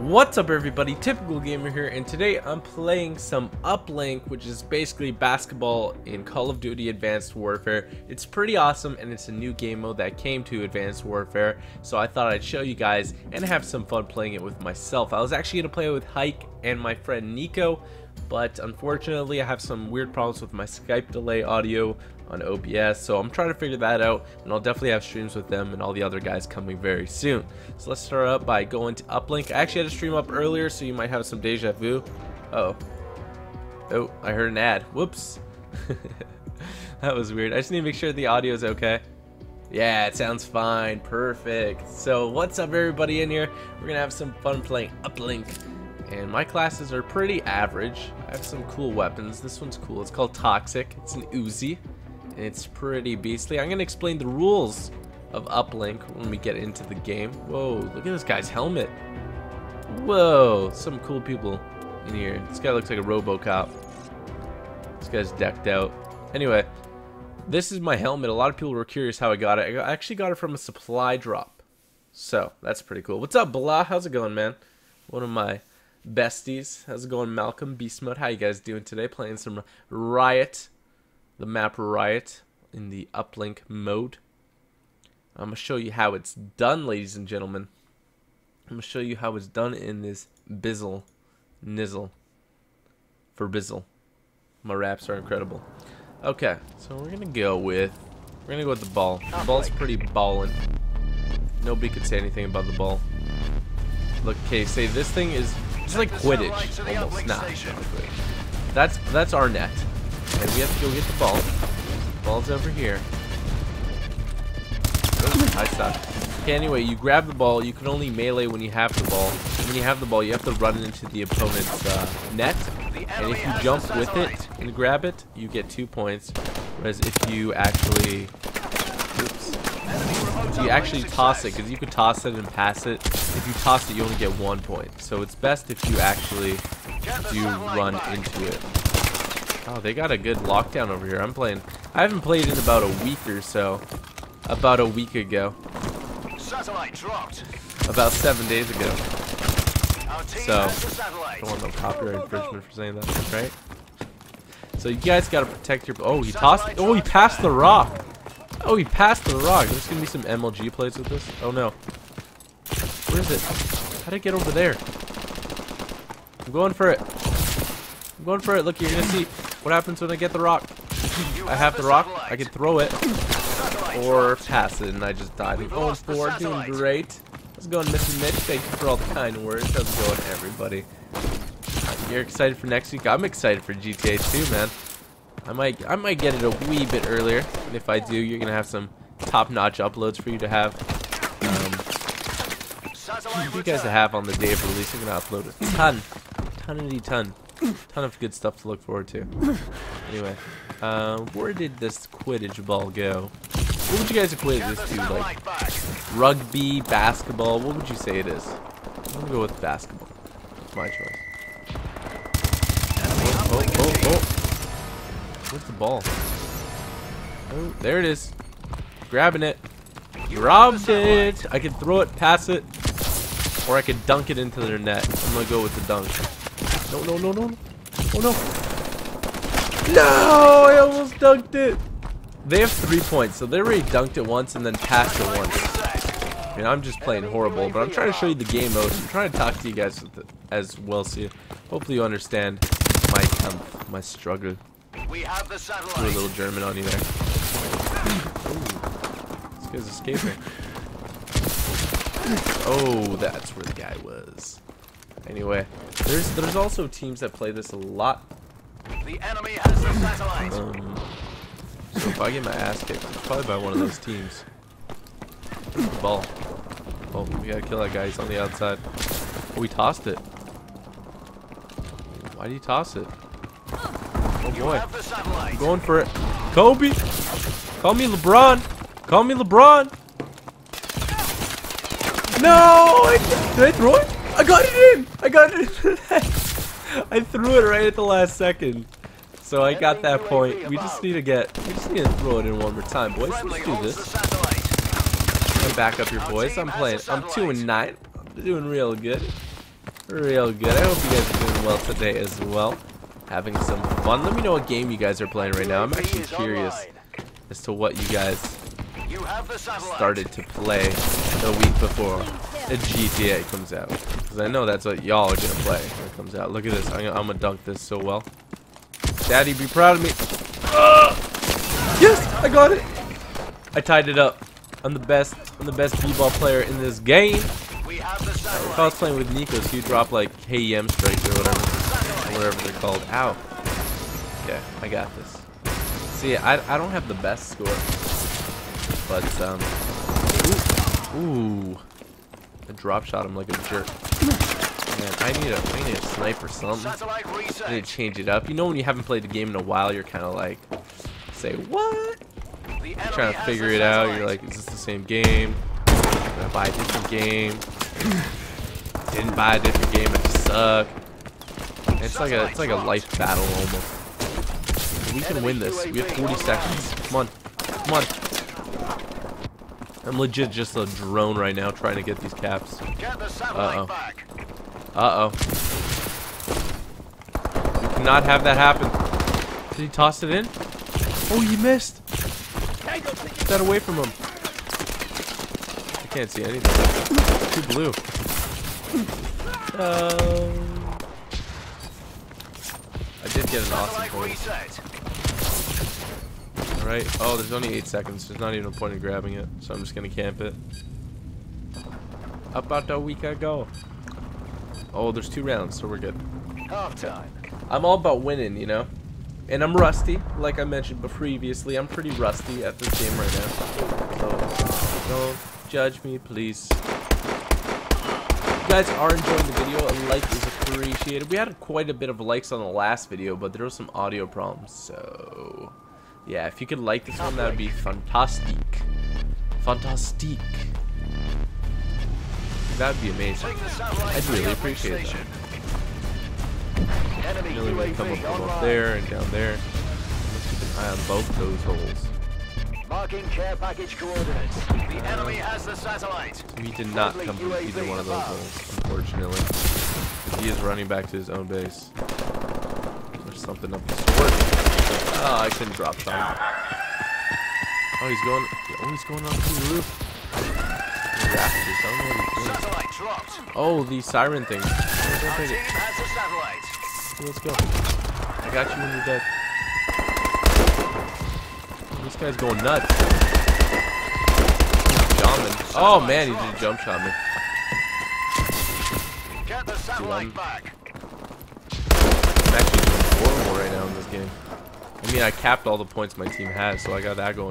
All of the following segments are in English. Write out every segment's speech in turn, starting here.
What's up everybody, Typical Gamer here, and today I'm playing some Uplink, which is basically basketball in Call of Duty Advanced Warfare. It's pretty awesome, and it's a new game mode that came to Advanced Warfare, so I thought I'd show you guys and have some fun playing it with myself. I was actually going to play it with Hike and my friend Nico, but unfortunately I have some weird problems with my Skype delay audio on OBS, so I'm trying to figure that out, and I'll definitely have streams with them and all the other guys coming very soon. So let's start up by going to Uplink. I actually had a stream up earlier, so you might have some deja vu. Uh oh. Oh, I heard an ad. Whoops. that was weird. I just need to make sure the audio is okay. Yeah, it sounds fine. Perfect. So what's up everybody in here? We're going to have some fun playing Uplink and my classes are pretty average. I have some cool weapons. This one's cool. It's called Toxic. It's an Uzi, and it's pretty beastly. I'm going to explain the rules of Uplink when we get into the game. Whoa, look at this guy's helmet. Whoa, some cool people in here. This guy looks like a Robocop. This guy's decked out. Anyway, this is my helmet. A lot of people were curious how I got it. I actually got it from a supply drop. So, that's pretty cool. What's up, Blah? How's it going, man? One of my besties. How's it going, Malcolm? Beast Mode. How you guys doing today? Playing some Riot, the map Riot in the uplink mode. I'm gonna show you how it's done, ladies and gentlemen. I'm gonna show you how it's done in this Bizzle, Nizzle, for Bizzle. My raps are incredible. Okay, so we're gonna go with we're gonna go with the ball. The ball's pretty ballin'. Nobody could say anything about the ball. Look, okay, say this thing is it's like Quidditch, almost. Nah, That's that's our net, and we have to go get the ball. The ball's over here. I suck. Okay, anyway, you grab the ball. You can only melee when you have the ball. When you have the ball, you have to run into the opponent's uh, net, and if you jump with it and grab it, you get two points. Whereas if you actually, oops, you actually toss it, because you could toss it and pass it, if you toss it, you only get one point. So it's best if you actually do run into it. Oh, they got a good lockdown over here. I'm playing. I haven't played in about a week or so. About a week ago. Satellite dropped. About seven days ago. So, I don't want no copyright infringement for saying that, right? So you guys gotta protect your. Oh, he tossed. Oh, he passed the rock. Oh, he passed the rock. There's gonna be some MLG plays with this. Oh no. Where is it? How did it get over there? I'm going for it. I'm going for it. Look, you're gonna see what happens when I get the rock. I have the rock. I can throw it or pass it, and I just died. Going for doing great. How's it going, Mr. Mitch? Thank you for all the kind words. How's it going, everybody? You're excited for next week? I'm excited for GTA 2, man. I might, I might get it a wee bit earlier, and if I do, you're gonna have some top-notch uploads for you to have. Um, you guys to have on the day of release, I'm gonna upload a ton, ton ton, ton of good stuff to look forward to. Anyway, um, where did this Quidditch ball go? What would you guys equate this to? Like rugby, basketball? What would you say it is? I'm gonna go with basketball. It's my choice. Oh, oh, oh, oh. Where's the ball? Oh, there it is. Grabbing it. He robbed it. I can throw it, pass it, or I could dunk it into their net. I'm gonna go with the dunk. No, no, no, no. Oh no. No, I almost dunked it. They have three points, so they already dunked it once and then passed it once. I mean, I'm just playing horrible, but I'm trying to show you the game mode. I'm trying to talk to you guys as well, so hopefully you understand my um, my struggle. We have the satellite. a little German on you there. Ooh. This guy's escaping. Oh, that's where the guy was. Anyway, there's there's also teams that play this a lot. The enemy has the satellite. Um, so if I get my ass kicked, it's probably by one of those teams. Ball. Oh, we gotta kill that guy. He's on the outside. Oh, we tossed it. Why do you toss it? Oh boy. I'm going for it. Kobe! Call me LeBron! Call me LeBron! No! I, did I throw it? I got it in! I got it in! I threw it right at the last second. So I got that point. We just need to get, we just need to throw it in one more time, boys. Let's do this. I'm back up your boys. I'm playing. I'm two and nine. I'm doing real good. Real good. I hope you guys are doing well today as well. Having some fun. Let me know what game you guys are playing right now. I'm actually curious as to what you guys started to play the week before the GTA comes out. Because I know that's what y'all are going to play when it comes out. Look at this. I'm going to dunk this so well. Daddy, be proud of me. Uh, yes, I got it. I tied it up. I'm the best. I'm the best b-ball player in this game. if I was playing with Nikos, he'd drop like Yem strikes or whatever, or whatever they're called. Ow. Okay, I got this. See, I I don't have the best score, but um. Ooh, ooh. I drop shot him like a jerk. Man, I need a I need a sniper something. I need to change it up. You know when you haven't played the game in a while, you're kind of like, say what? You're trying to figure it out. You're like, is this the same game? Did I buy a different game? Didn't buy a different game. I just suck. It's like a it's like a life battle almost. We can win this. We have 40 seconds. Come on, come on. I'm legit just a drone right now trying to get these caps. Uh oh. Uh oh. We cannot have that happen. Did he toss it in? Oh, you missed. Get that away from him. I can't see anything. Too blue. Um, Get an awesome point. Alright. Oh, there's only 8 seconds. There's not even a point in grabbing it. So I'm just going to camp it. About a week ago. Oh, there's two rounds, so we're good. Half time. I'm all about winning, you know? And I'm rusty, like I mentioned previously. I'm pretty rusty at this game right now. So, don't judge me, please. If you guys are enjoying the video, a like is appreciated. We had quite a bit of likes on the last video, but there was some audio problems, so... Yeah, if you could like this one, that would be fantastic. Fantastic. That would be amazing. I'd really appreciate that. Really come up from up there and down there. Let's keep an eye on both those holes. Marking care package coordinates. The enemy has the satellite. We did not come from either one of those holes, unfortunately. He is running back to his own base. There's something up his court. Oh, ah, I couldn't drop shot. Oh, he's going. Oh, he's going on the roof. Rafters. I don't know what he's doing. Satellite dropped. Oh, the siren thing. Don't take Team it. has the satellite. Let's go. I got you when you're dead. This guy's going nuts. Jumping. Oh man, he did a jump shot me. Get the satellite back. I'm actually doing horrible right now in this game. I mean, I capped all the points my team has, so I got that going.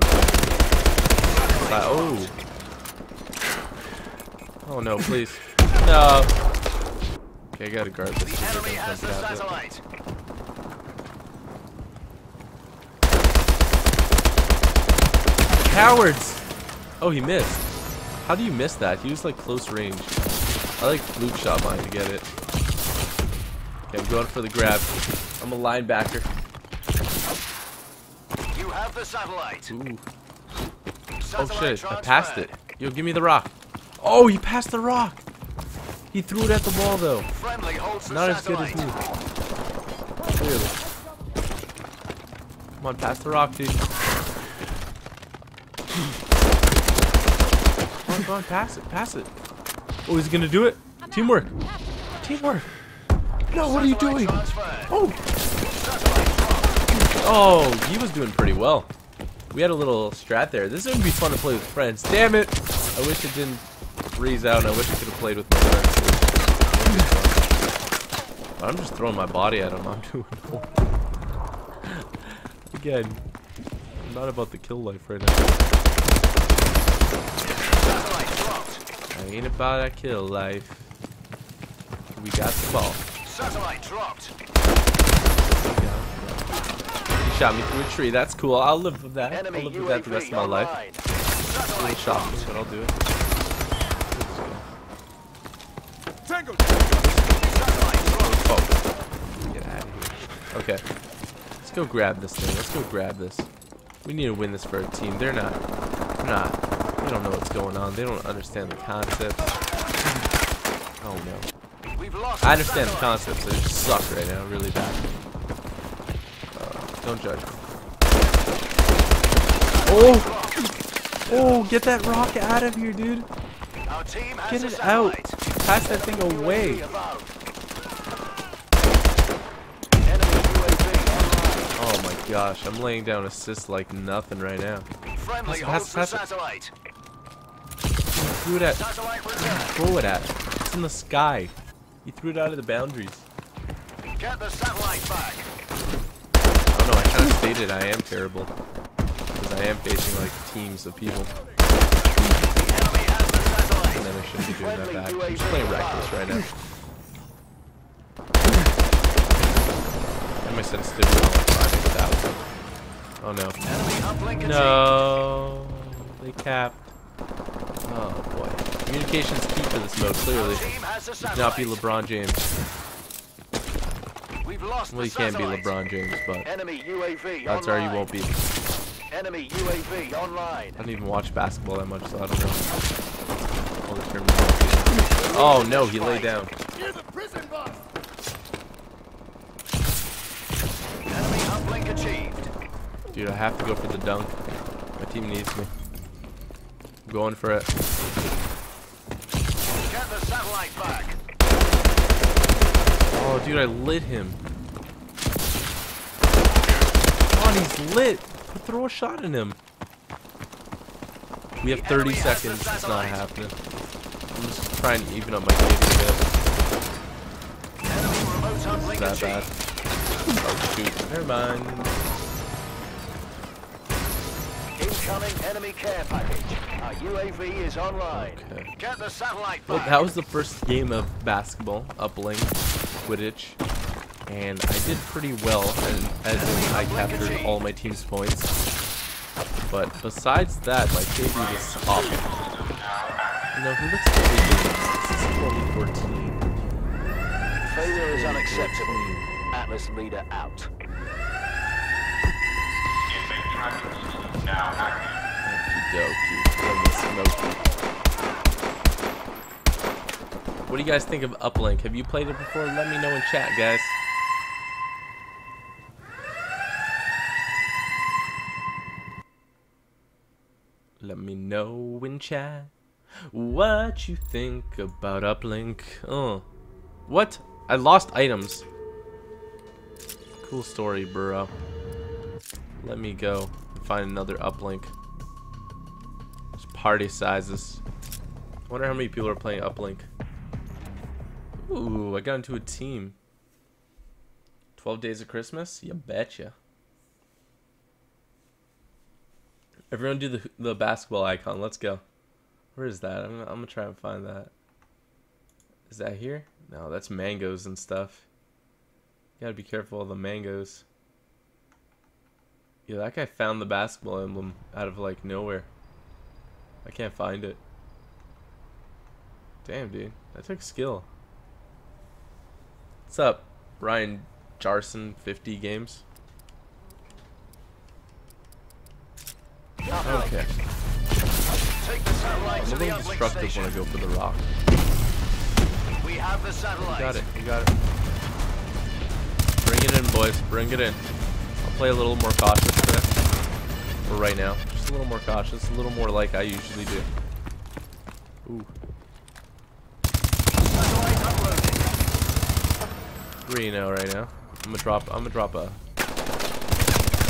But, oh. Oh no, please. No. Okay, I gotta guard this. The enemy has the satellite. Cowards! Oh, he missed. How do you miss that? He was like close range. I like fluke shot mine to get it. Okay, I'm going for the grab. I'm a linebacker. You have the satellite. Ooh. Oh Satellite shit, I passed it. transferred. Yo, give me the rock. Oh, he passed the rock! He threw it at the wall though. Friendly holds the Not as good as me. Clearly. Come on, pass the rock, dude. Come on, come on, pass it, pass it. Oh, he's gonna do it? Teamwork. Teamwork. No, what are you doing? Oh, oh, he was doing pretty well. We had a little strat there. This would be fun to play with friends. Damn it! I wish it didn't freeze out, and I wish I could have played with my friends. I'm just throwing my body at him. I'm doing Again, I'm not about the kill life right now. I ain't about that kill life. We got the ball. Satellite dropped. He shot me through a tree. That's cool. I'll live with that. I'll live with that the rest of my life. online. Little Satellite shocking, dropped. but I'll do it. Dropped. Oh. Get out of here. Okay. Let's go grab this thing. Let's go grab this. We need to win this for our team. They're not. They're not. They don't know what's going on. They don't understand the concept. Oh no. We've lost I understand the concepts, they just suck right now, really bad. Uh, don't judge me. Oh! Oh, get that rock out of here, dude. Our team has Get it out. Pass that thing away. UAV above. Enemy UAV Oh my gosh, I'm laying down assists like nothing right now. online. Friendly Pass- pass- pass it. satellite. Threw it at, throw it at. It's in the sky. He threw it out of the boundaries. Get the satellite back. I don't I kind of stated I am terrible. Because I am facing like teams of people. The enemy has the satellite. And then I shouldn't be doing that back. I'm just playing reckless right now. And my sensitivity is like 5,000. Oh no. Enemy uplink achieved. No. They capped. Oh boy. Communication's key for this mode, clearly. Our team has the You satellite. be LeBron James. We've lost Well, the you can't be. LeBron James, but Enemy UAV odds are online. you won't be. Enemy UAV online. I don't even watch basketball that much, so I don't know. All the. Oh no, he lay down. Enemy uplink achieved. Dude, I have to go for the dunk. My team needs me. I'm going for it. Get the satellite back. Oh, dude, I lit him. On, he's lit. Throw a shot in him. We have 30 enemy has the seconds. It's not happening. I'm just trying to even up my game a bit. Enemy remote uplink Is that bad? Oh, shoot. Never mind. Incoming enemy care package. Our UAV is online. Okay. Get the satellite Well, that was the first game of basketball, uplink, Quidditch, and I did pretty well, and as I captured all my team's points. But besides that, my KD was awful. You know, who looks at the? This is 2014. Failure is unacceptable. Atlas leader out. Okey-dokey. Let me smoke you. What do you guys think of Uplink? Have you played it before? Let me know in chat, guys. Let me know in chat what you think about Uplink. Oh, what? I lost items. Cool story, bro. Let me go and find another uplink. There's party sizes. I wonder how many people are playing uplink. Ooh, I got into a team. 12 Days of Christmas? You betcha. Everyone do the, the basketball icon. Let's go. Where is that? I'm, I'm going to try and find that. Is that here? No, that's mangoes and stuff. You gotta be careful of the mangoes. Yeah, that guy found the basketball emblem out of like nowhere. I can't find it. Damn, dude. That took skill. What's up, Ryan Jarson, 50 games? Okay. Take the satellite I'm a little destructive when I go for the rock. We have the satellite. got it, you got it. Bring it in, boys. Bring it in. Play a little more cautious today. For right now. Just a little more cautious. A little more like I usually do. Ooh. Three now oh right now. I'm gonna drop I'm gonna drop a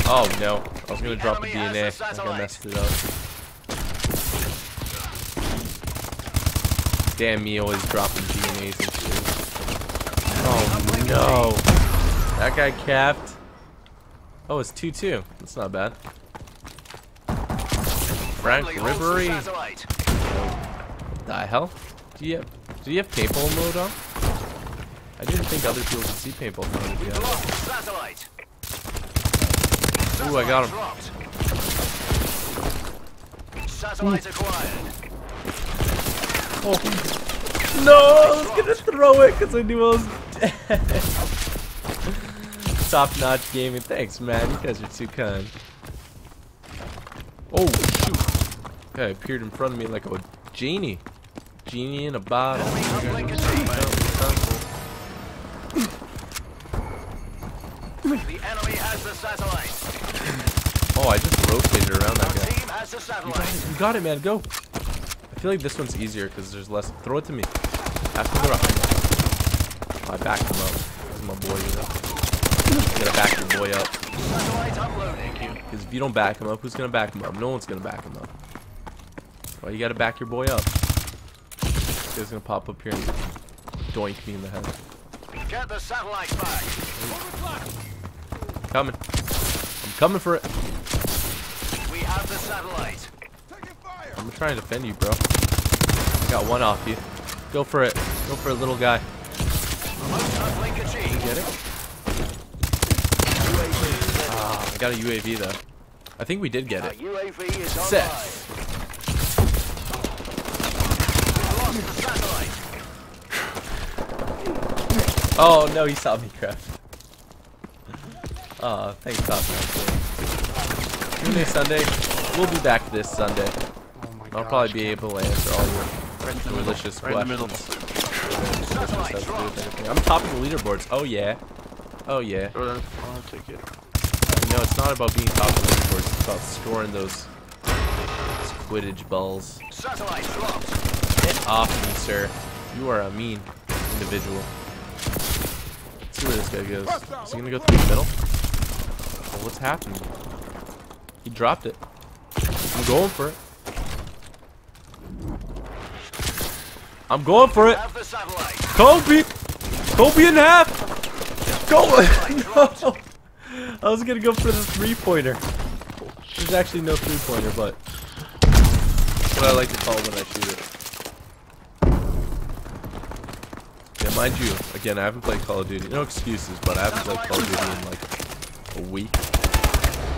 Oh no. I was gonna The drop a DNA. I I messed it up. Damn me always dropping DNAs and shit. Oh no. That guy capped. Oh, it's 2-2. That's not bad. Frank Friendly holds the Ribery. The hell? Do you have do you have paintball mode on? I didn't think other people could see paintball mode if you We've had it. lost the satellite. Ooh, I got him. Satellite hmm. acquired. Oh. No, I was gonna throw it because I knew I was dead. top-notch gaming. Thanks, man. You guys are too kind. Oh, shoot. Guy appeared in front of me like a genie. Genie in a bottle. Oh, I just rotated around that guy. You got, you got it, man. Go. I feel like this one's easier because there's less. Throw it to me. After the rock. I backed him up. My boy, you know. You gotta back your boy up. Because if you don't back him up, who's gonna back him up? No one's gonna back him up. Well, you gotta back your boy up. This guy's gonna pop up here and doink me in the head. Get the satellite back. Coming. I'm coming for it. We have the satellite. I'm gonna try and defend you, bro. Got one off you. Go for it. Go for it, little guy. Get it? Ah, I got a UAV though. I think we did get it. UAV is Set. online. We've lost the satellite. Oh no, he saw me craft. Oh, thanks, Top Sunday. Sunday. We'll be back this Sunday. Oh my I'll gosh, probably be able to answer all your right in the middle, delicious right in the questions. Delicious has to do with. I'm topping the leaderboards. Oh yeah. Oh yeah. I'll take it. No, it's not about being top of the leaderboards. It's about scoring those, those Quidditch balls. Satellite dropped. Get off me, sir. You are a mean individual. Let's see where this guy goes. Is he gonna go through the middle? Oh, what's happening? He dropped it. I'm going for it. I'm going for it. Kobe! Kobe in half! Go! no! I was gonna go for the three pointer. There's actually no three pointer, but what I like to call when I shoot it. Yeah, mind you, again, I haven't played Call of Duty. No excuses, but I haven't played Call of Duty in like a week.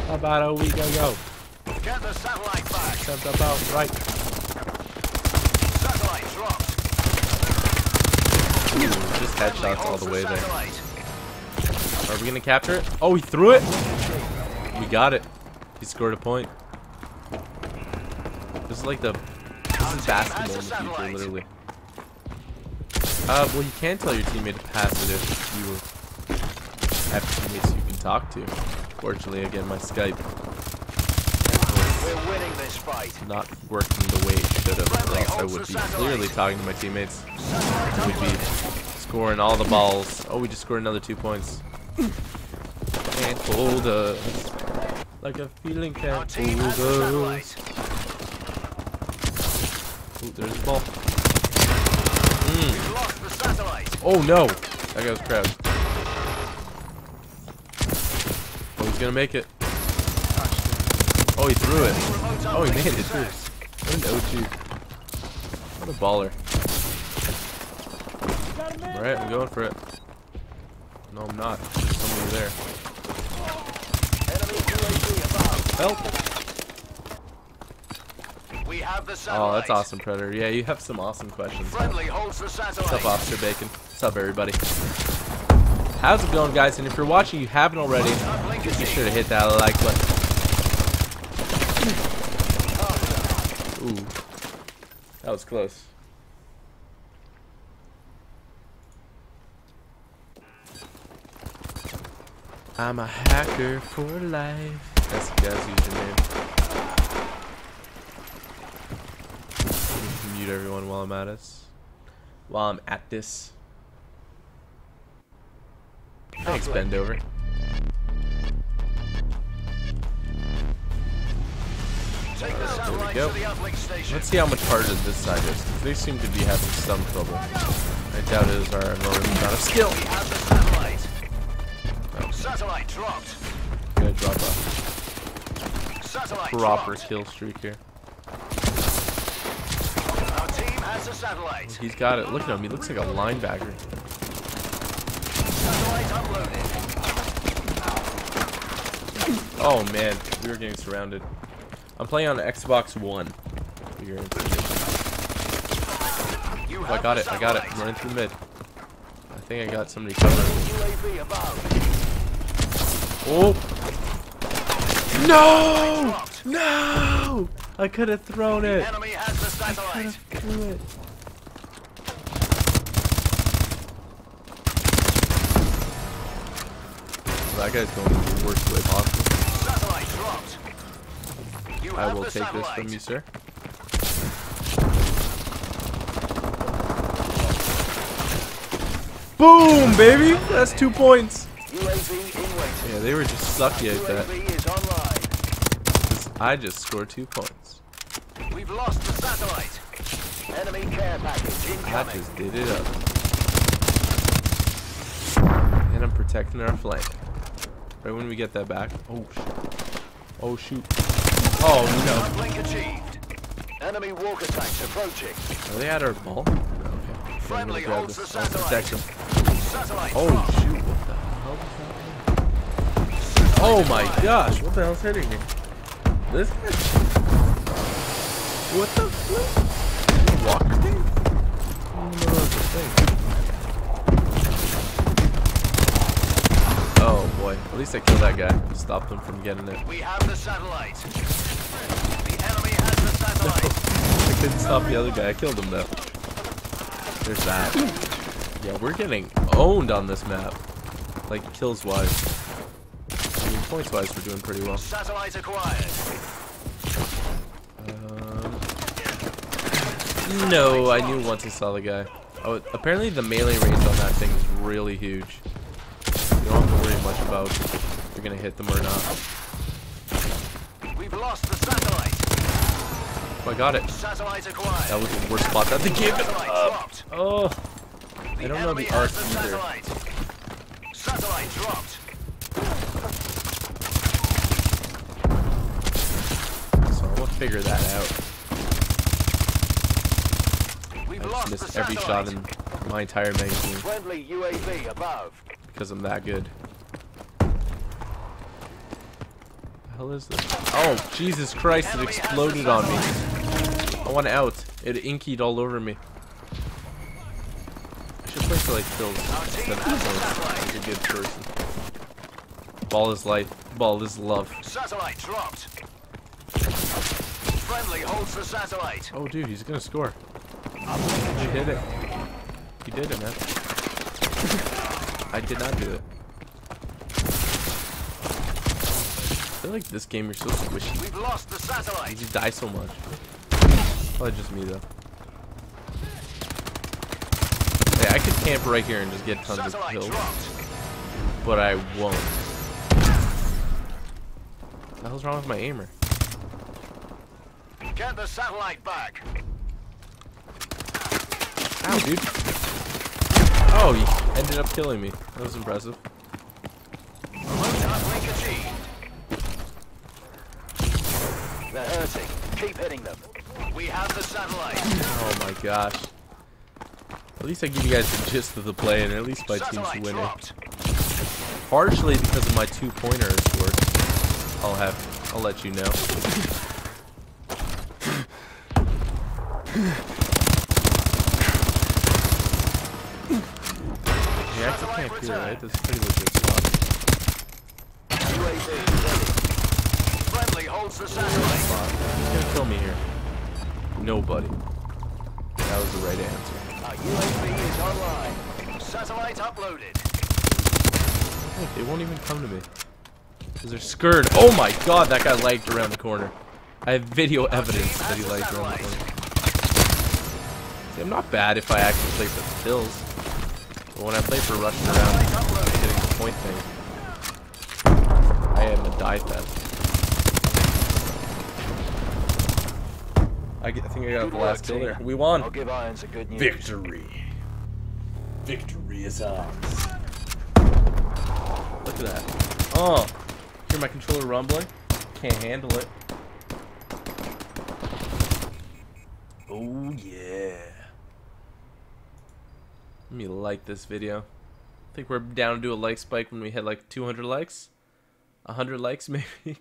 About a week ago. Get the satellite back. Sounds about right. Satellite dropped. Ooh, just headshots all the way there. Are we gonna capture it? Oh, he threw it. We got it. He scored a point. This is like the this is basketball in the future, literally. Uh, well, you can tell your teammate to pass it if you have teammates you can talk to. Fortunately, again, my Skype We're winning this fight. not working the way it should have, I would be clearly talking to my teammates. We'd be scoring all the balls. Oh, we just scored another two points. Can't hold us like a feeling can't hold us. Ooh, there's the ball. Mm. We've lost the satellite. Oh no! That guy was crowd. Oh, he's gonna make it. Oh, he threw it. Oh, he made it too. What an OG. What a baller. Alright, I'm going for it. No, I'm not. There's somebody there. Enemy UAV above. Help! We have the satellite. Oh, that's awesome, Predator. Yeah, you have some awesome questions. Friendly holds the What's up, Officer Bacon? What's up, everybody? How's it going, guys? And if you're watching, you haven't already, Uplink be sure to hit that like button. Ooh, that was close. I'm a hacker for life. That's that's username. Let me Mute everyone while I'm at this. While I'm at this. Thanks, oh, bend over. Take the satellite go. to the uplink station. Let's see how much harder this side is. They seem to be having some trouble. I doubt it is our enormous amount of skill. We have the satellite. Dropped. Gonna drop a Satellite proper dropped. kill streak here. Our team has the satellite. He's got it. Look at him. He looks like a linebacker. Satellite uploaded. Oh man, we were getting surrounded. I'm playing on Xbox One. Figure it out. You Oh, I got it. I got it. I'm running through mid. I think I got somebody covering. UAV above. Oh! No! No! I could have thrown it. Enemy has the Could satellite. have threw it. that guy's going the worst way possible. Satellite dropped. You I will the take this from you, sir. Boom, baby! That's two points. UAV in waiting. Yeah, they were just sucky at that. UAV is online. 'cause I just scored two points. We've lost the satellite. Enemy care package I just did it up. And I'm protecting our flank. Right when we get that back. Oh, shoot. Oh, shoot. Oh, achieved. Enemy walker tanks approaching. no. Are they at our ball? No, okay. Friendly holds the satellite. Satellite Oh, shoot. Oh my gosh. What the hell's hitting me? This guy? What the flip? Walker thing? I don't know that's a thing. Oh boy. At least I killed that guy. Stopped him from getting it. We have the satellite. The enemy has the satellite. I couldn't stop the other guy. I killed him though. There's that. Yeah, we're getting owned on this map. Like kills wise. I mean points wise we're doing pretty well. Satellite acquired. Um, no, I knew once I saw the guy. Oh, apparently the melee range on that thing is really huge. You don't have to worry much about if you're gonna hit them or not. We've lost the satellite. Oh, I got it. Satellite acquired. That was the worst spot that they gave it up. dropped. Oh, I don't know enemy the arc either. satellite. Satellite dropped. so we'll figure that out. We've I lost just missed every shot in my entire magazine Friendly UAV above. because I'm that good. The hell is this? Oh, Jesus Christ, it Enemy has the exploded on me. I want out. It inkied all over me. I should play for like kills instead of. Like a good person. Ball is life. Ball is love. Satellite dropped. Friendly holds the satellite. Oh, dude, he's gonna score. He did it. He did it, man. I did not do it. I feel like this game you're so squishy. We've lost the You satellite. just die so much. Probably just me though. Hey, I could camp right here and just get tons of kills, dropped. but I won't. What the hell's wrong with my aimer? Get the satellite back. Ow, dude. Oh, he ended up killing me. That was impressive. They're hurting. Keep hitting them. We have the satellite. Oh my gosh. At least I give you guys the gist of the play, and at least my team's Satellite winning. dropped. Partially because of my two pointers work. I'll have, I'll let you know. Yeah, it's a camp here, right? This is pretty legit spot. UAV ready. Friendly holds the satellite. Who's gonna kill me here? Nobody. That was the right answer. Uh, Our UAV is online. Satellite uploaded. Look, they won't even come to me. Because they're scared. Oh my god, that guy lagged around the corner. I have video evidence that he lagged around the corner. See, I'm not bad if I actually play for the kills. But when I play for rushing around and getting the point thing, I am a die fest. I, get, I think I got the last kill there. We won. I'll give Irons a good news. Victory. Victory is ours. Look at that. Oh, hear my controller rumbling? Can't handle it. Oh yeah. Let me like this video. I think we're down to do a like spike when we hit like 200 likes. 100 likes maybe.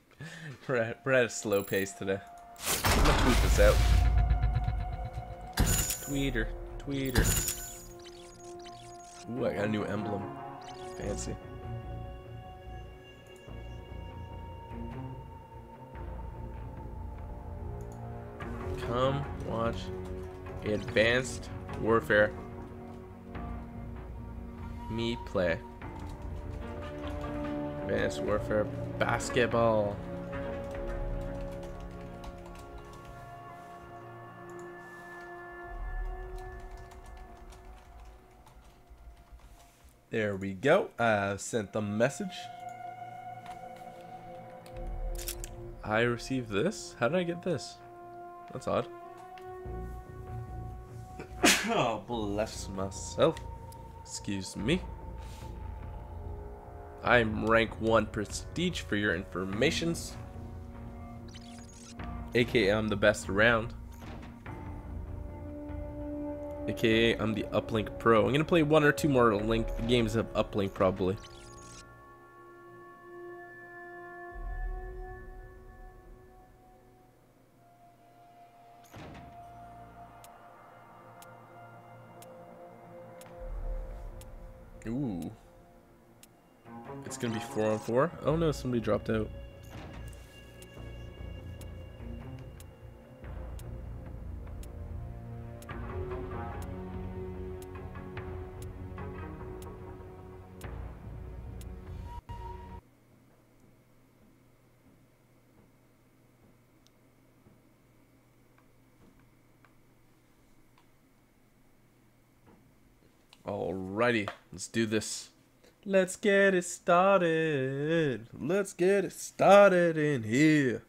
we're, at, we're at a slow pace today. I'm gonna tweet this out. Tweeter, tweeter. Ooh, I got a new emblem. Fancy. Come watch Advanced Warfare me play. Advanced Warfare Basketball. There we go. I sent the message. I received this? How did I get this? That's odd. oh, bless myself. Excuse me. I'm rank 1 prestige for your informations. AKA I'm the best around. AKA I'm the Uplink Pro. I'm gonna play one or two more link games of Uplink probably. Four on four. Oh no, somebody dropped out. Alrighty, let's do this. Let's get it started. Let's get it started in here.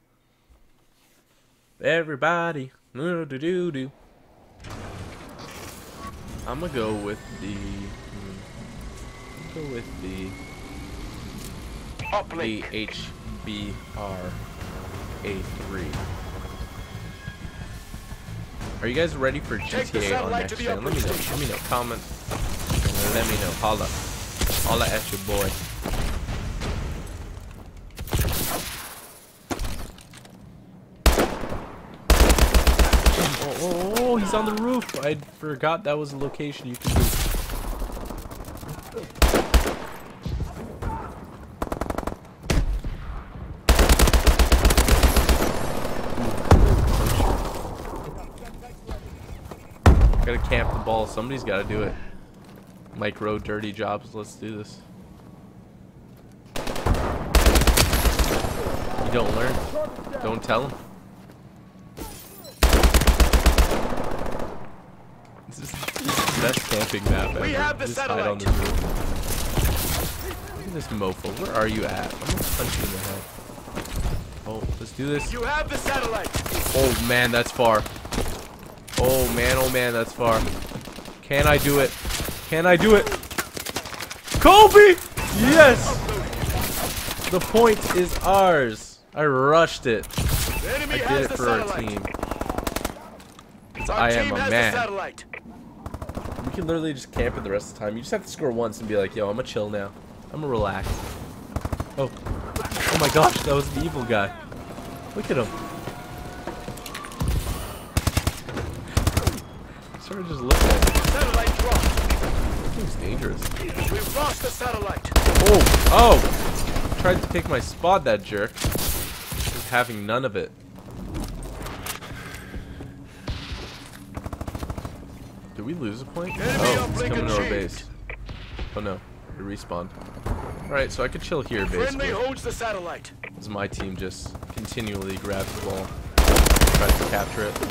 Everybody, do do do do. I'm gonna go with the. Hmm, go with the Uplink. HBR A3. Are you guys ready for GTA on next gen? Let me know. Let me know. Comment. Let me know. Holla. Holla at your boy. Oh, oh, oh, oh, he's on the roof. I forgot that was a location you could do. Gotta camp the ball. Somebody's gotta do it. Mike Rowe dirty jobs. Let's do this. You don't learn. Don't tell him. This is, the best camping map ever. We have the Just hide on satellite. this roof. Look at this mofo. Where are you at? I'm gonna punch you in the head. Oh, let's do this. You have the satellite. Oh man, that's far. Oh man, oh man, that's far. Can I do it? Can I do it? Kobe! Yes! The point is ours. I rushed it. I did it for our team. I am a man. You can literally just camp it the rest of the time. You just have to score once and be like, yo, I'm gonna chill now. I'm gonna relax. Oh. Oh my gosh, that was the evil guy. Look at him. Sort of just look at him. Satellite dropped. Seems dangerous. We've lost the satellite. Oh, oh! Tried to take my spot, that jerk. Just having none of it. Did we lose a point? Oh, it's coming to our base. Oh no, it respawned. Alright, so I could chill here Friendly basically. holds the satellite. As my team just continually grabs the ball, tries to capture it.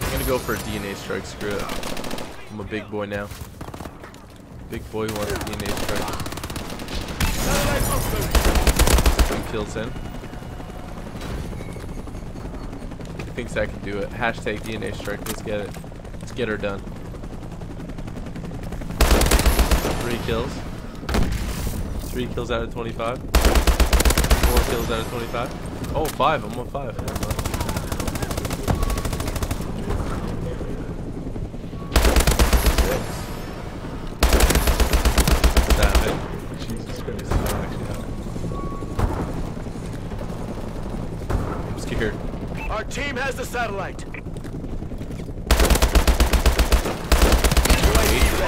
I'm gonna go for a DNA strike, screw it. I'm a big boy now. Big boy wants a DNA strike. Satellite uplink. Two kills in. He thinks I can do it. Hashtag DNA strike. Let's get it. Let's get her done. Three kills. Three kills out of 25. Four kills out of 25. Oh, five. I'm on five. Satellite.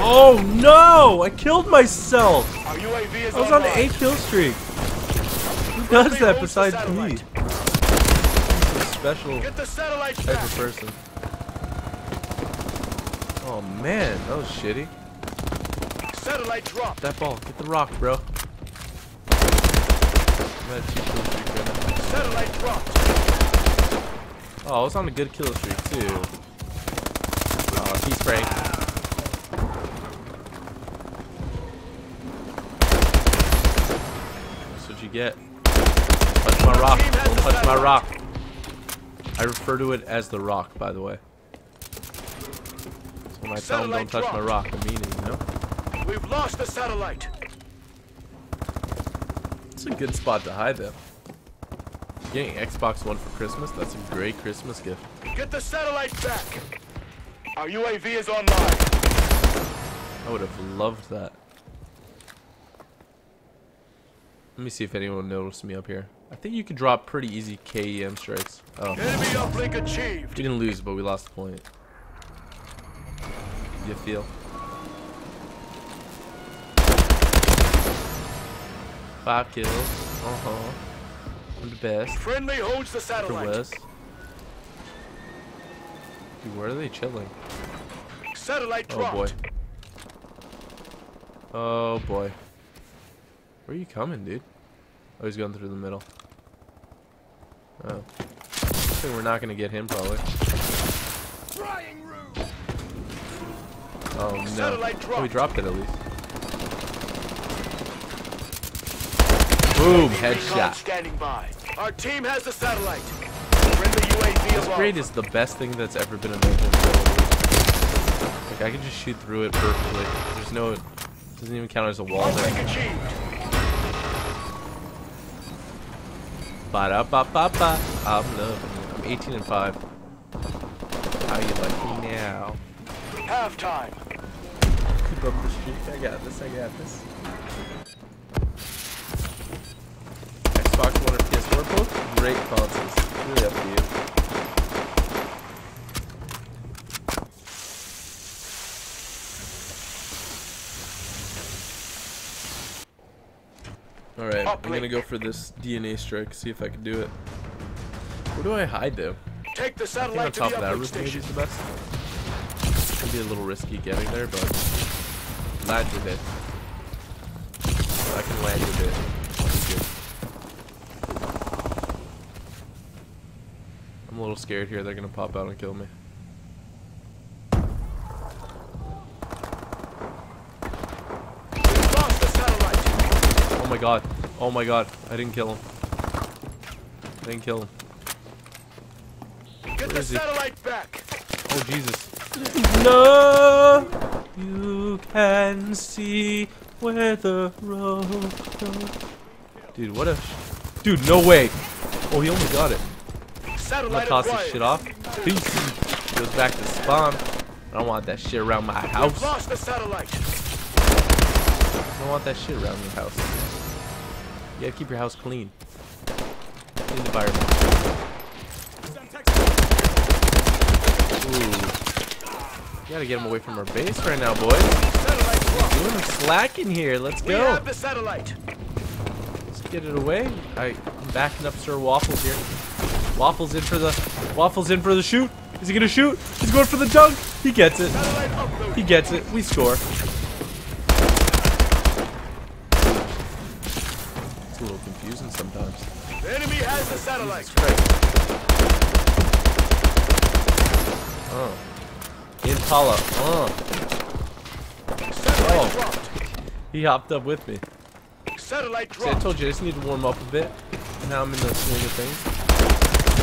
Oh no! I killed myself! Our UAV is I was on an 8 kill streak. Who does that besides me? Special Get the satellite type of person. Oh man, that was shitty. Satellite dropped. That ball, get the rock, bro. I'm at two kill streak right now. Satellite dropped. Oh, I was on a good kill streak too. Oh, he's spraying. That's what you get. Touch my rock. Don't touch my rock. I refer to it as the rock, by the way. So when I tell them don't touch my rock, I mean it, you know? We've lost the satellite. It's a good spot to hide though. Getting Xbox One for Christmas, that's a great Christmas gift. Get the satellite back. Our UAV is online. I would have loved that. Let me see if anyone noticed me up here. I think you could drop pretty easy KEM strikes. Oh, Enemy uplink achieved. we didn't lose, but we lost the point. You feel? Five kills. Uh huh. I'm the best. Friendly holds the For satellite. Wes. Dude, where are they chilling? Satellite Oh dropped. boy. Oh boy. Where are you coming, dude? Oh, he's going through the middle. Oh. I think we're not gonna get him probably. Oh no. Oh, we dropped it at least. Boom! Headshot. standing by. Our team has the satellite. This grade is the best thing that's ever been invented. in Call of Duty. Like I can just shoot through it perfectly. There's no, it doesn't even count as a wall there. Uplink achieved. Ba da ba ba ba. I'm loving it. I'm 18 and 5. How you like me now? Halftime. Keep up the streak. I got this. I got this. Xbox One or PS4 both great consoles. Really up to you. Alright, oh, I'm gonna go for this DNA strike, see if I can do it. Where do I hide though? Take the satellite I think on satellite to top the of that roof maybe is the best. Can be a little risky getting there, but land with it. I can land with it. I'll be good. I'm a little scared here. They're gonna pop out and kill me. We've lost the satellite. Oh my god. Oh my god. I didn't kill him. I didn't kill him. Get Where the he? satellite back. Oh Jesus. No, you can see where the road goes. Dude, what a. Dude, no way. Oh, he only got it. I'm gonna toss this shit off. Peace. Goes back to spawn. I don't want that shit around my house. lost the satellite. I don't want that shit around your house. You gotta keep your house clean. Clean environment. Ooh. You gotta get him away from our base right now, boys. Doing some slacking here. Let's go. We have the satellite. Let's get it away. I, I'm backing up Sir Waffles here. Waffles in for the Waffles in for the shoot. Is he gonna shoot? He's going for the dunk. He gets it. He gets it. We score. It's a little confusing sometimes. The enemy has the satellite. Jesus Oh. Impala. Oh. Oh. He hopped up with me. Satellite See, I told you I just need to warm up a bit. Now I'm in the swing of things.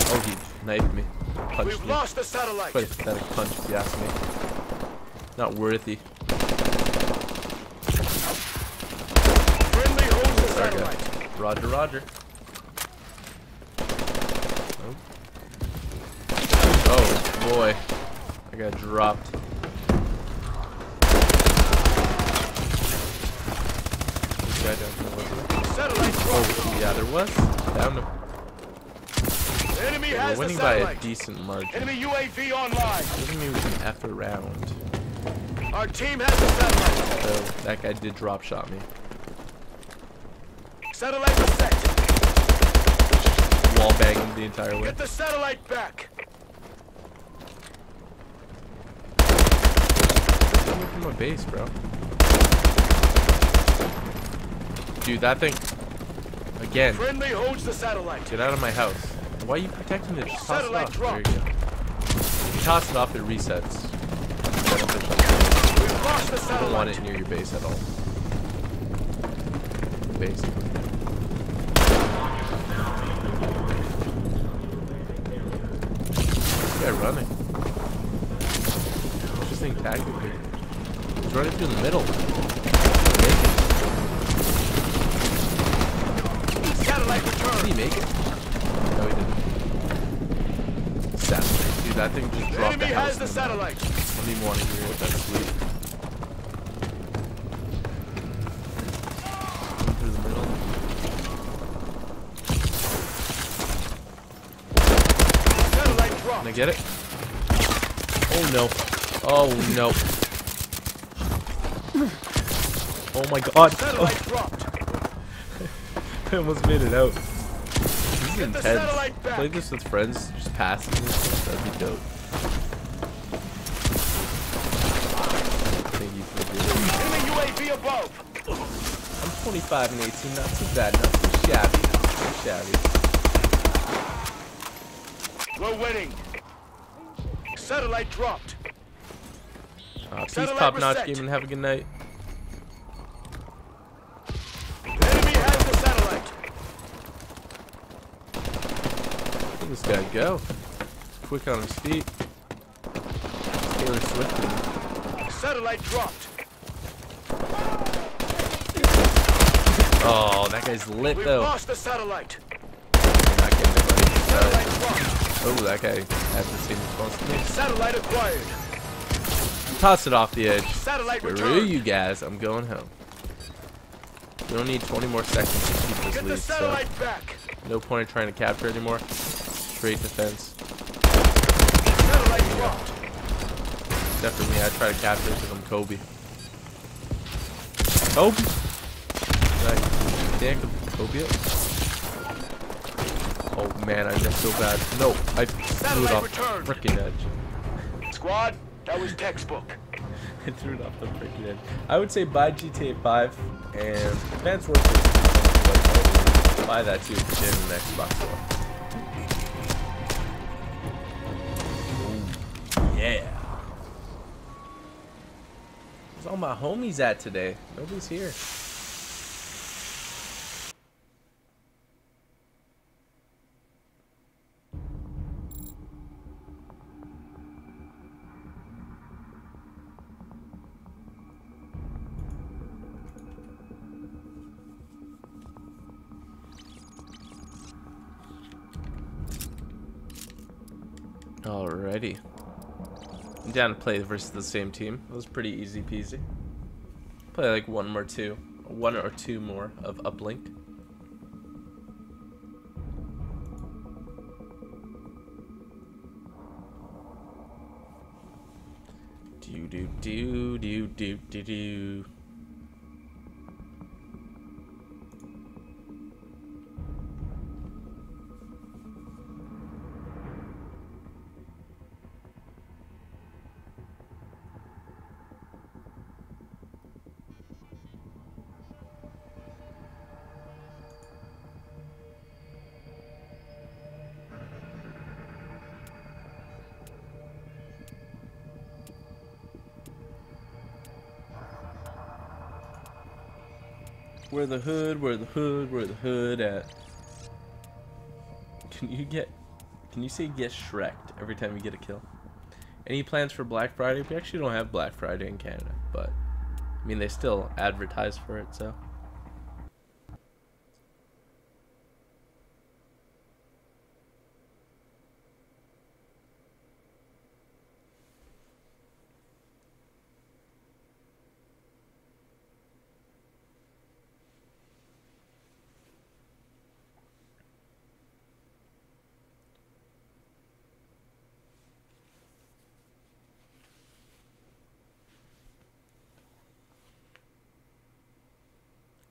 Oh, he knifed me. Punched We've me. lost the satellite. Quite a pathetic punch, if you ask me. Not worthy. Friendly holds the satellite. Roger, Roger. Oh. oh boy, I got dropped. This guy down there, dropped. Oh, yeah, there was. Found him. Enemy We're has the winning by a decent margin. Enemy UAV online. Doesn't mean we can F around. Our team has the satellite. So that guy did drop shot me. Satellite set. Wall bang him the entire way. Get the satellite back. Away from my base, bro. Dude, that thing. again. Friendly holds the satellite. Get out of my house. Why are you protecting it? Just toss it off. There you go. If you toss it off, it resets. Beneficial. We've lost the I don't want it near your base at all. Basically. This guy running. Interesting tactic here. He's running through the middle. Make it. Satellite Did returned. he make it? No, he didn't. Satellite. Dude, that thing just dropped the house. has the satellite. I don't even want to hear sweet. Through the middle. Satellite Can I dropped. get it? Oh no. Oh no. Oh my god. Satellite oh. dropped. I almost made it out. This is intense. satellite back. Play this with friends, this. That'd be dope. Thank you for doing it. Enemy UAV above. I'm 25 and 18, not too bad, not too shabby, not too shabby. We're winning. Satellite dropped. Uh, peace, Satellite top notch game, and Have a good night. The enemy has the satellite. Look at this guy go. Quick on his feet. Taylor Swift. Satellite dropped. Oh, that guy's lit We've though. lost the satellite. Not getting anybody. Satellite uh, dropped. oh, that guy has the same response to me. Satellite acquired. Toss it off the edge. Satellite Screw returned. you guys. I'm going home. We don't need 20 more seconds to keep this Get the lead, so satellite back. no point in trying to capture anymore. Straight defense. Except for me, I try to capture because I'm Kobe. Kobe! Did I yank Kobe up? Oh man, I missed so bad. No, I threw it off the freaking edge. Squad, that was textbook. I threw it off the freaking edge. I would say buy GTA 5 and Advanced Warfare. Buy that too if you're getting an Xbox One. Yeah. Where's all my homies at today? Nobody's here. Down to play versus the same team. It was pretty easy peasy. Play like one more two. One or two more of Uplink. Do do do do do do do. Where the hood, where the hood, where the hood at? Can you get, can you say get Shreked every time you get a kill? Any plans for Black Friday? We actually don't have Black Friday in Canada, but I mean they still advertise for it, so.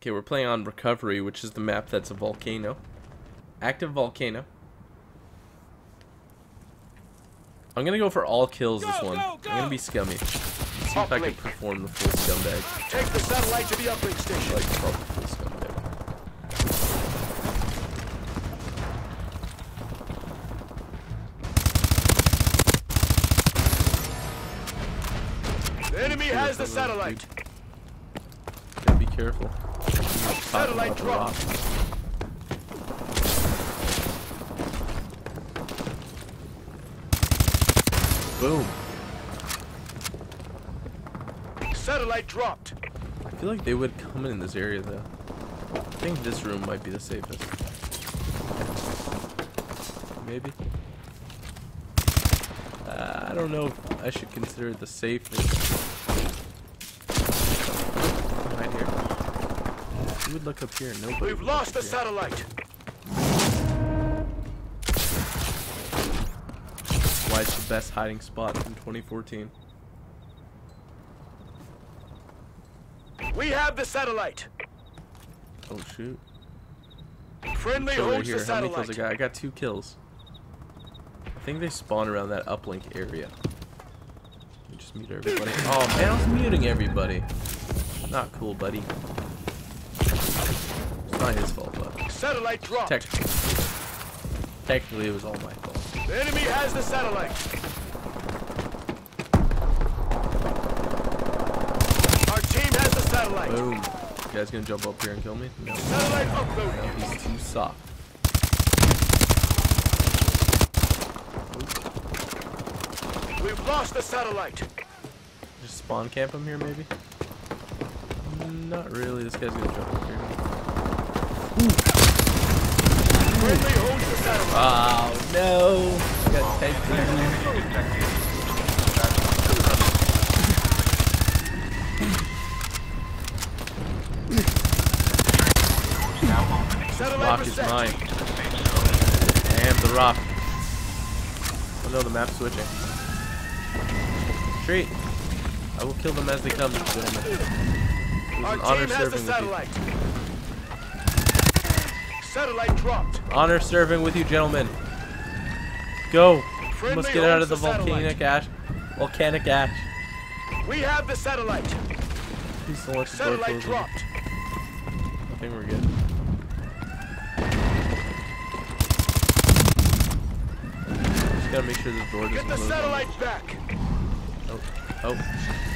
Okay, we're playing on Recovery, which is the map that's a volcano. Active volcano. I'm gonna go for all kills go, this one. Go, go. I'm gonna be scummy. Let's see Uplink. if I can perform the full scumbag. Take the satellite to the uplink station. Like full scumbag. The enemy has the satellite. Gotta be careful. Satellite dropped. Boom. Satellite dropped. I feel like they would come in this area though. I think this room might be the safest. Maybe. Uh, I don't know if I should consider it the safest. Right here. You would look up here and nobody. We've lost the here. satellite. Why it's the best hiding spot in 2014. We have the satellite. Oh shoot. Friendly So right holds here, the how many kills I got? I got two kills. I think they spawn around that uplink area. Let just mute everybody. Oh man, I was muting everybody. Not cool, buddy. Satellite dropped. tech technically it was all my fault. The enemy has the satellite. Our team has the satellite. Boom. You guys gonna jump up here and kill me? No. Satellite No, uploaded. he's too soft. We've lost the satellite. Just spawn camp him here, maybe? Not really. This guy's gonna jump up here. Friendly holds the satellite. Oh no! I got Rock is mine. And the rock. Oh no, the map's switching. Retreat. I will kill them as they come, gentlemen. It was an honor team has the serving with you. Satellite. Dropped. Honor serving with you, gentlemen. Go. We must get out of the satellite. volcanic ash. Volcanic ash. We have the satellite. Please don't let the Satellite dropped. I think we're good. Just gotta make sure the door doesn't Get the satellite back. Oh. Oh.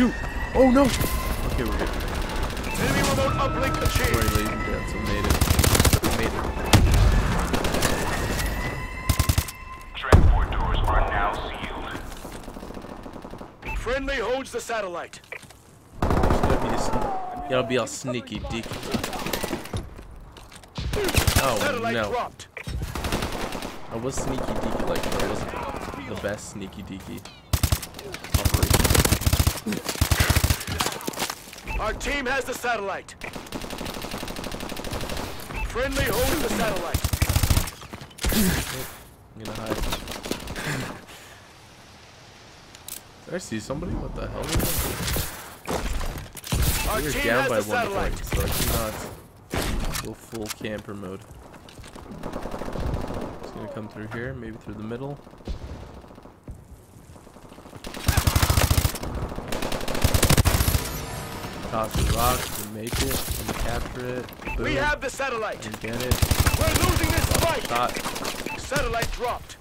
Shoot! Oh no! Okay, we're good. Enemy remote uplink Sorry, achieved. ladies and gents, we made it. We made it. Transport doors are now sealed. Friendly holds the satellite. Just gotta be, a gotta be all sneaky deaky. Oh Satellite no! dropped. I was sneaky deaky like, I wasn't the best sneaky deaky. Our team has the satellite. Friendly holds the satellite. I'm gonna hide. Did I see somebody? What the hell? is Our that? We're down by one satellite. point, so I cannot go full camper mode. Just gonna come through here, maybe through the middle. Toss the rock, and make it, and capture it. Boom, We have the satellite. and get it. We're losing this fight. Shot. Satellite dropped.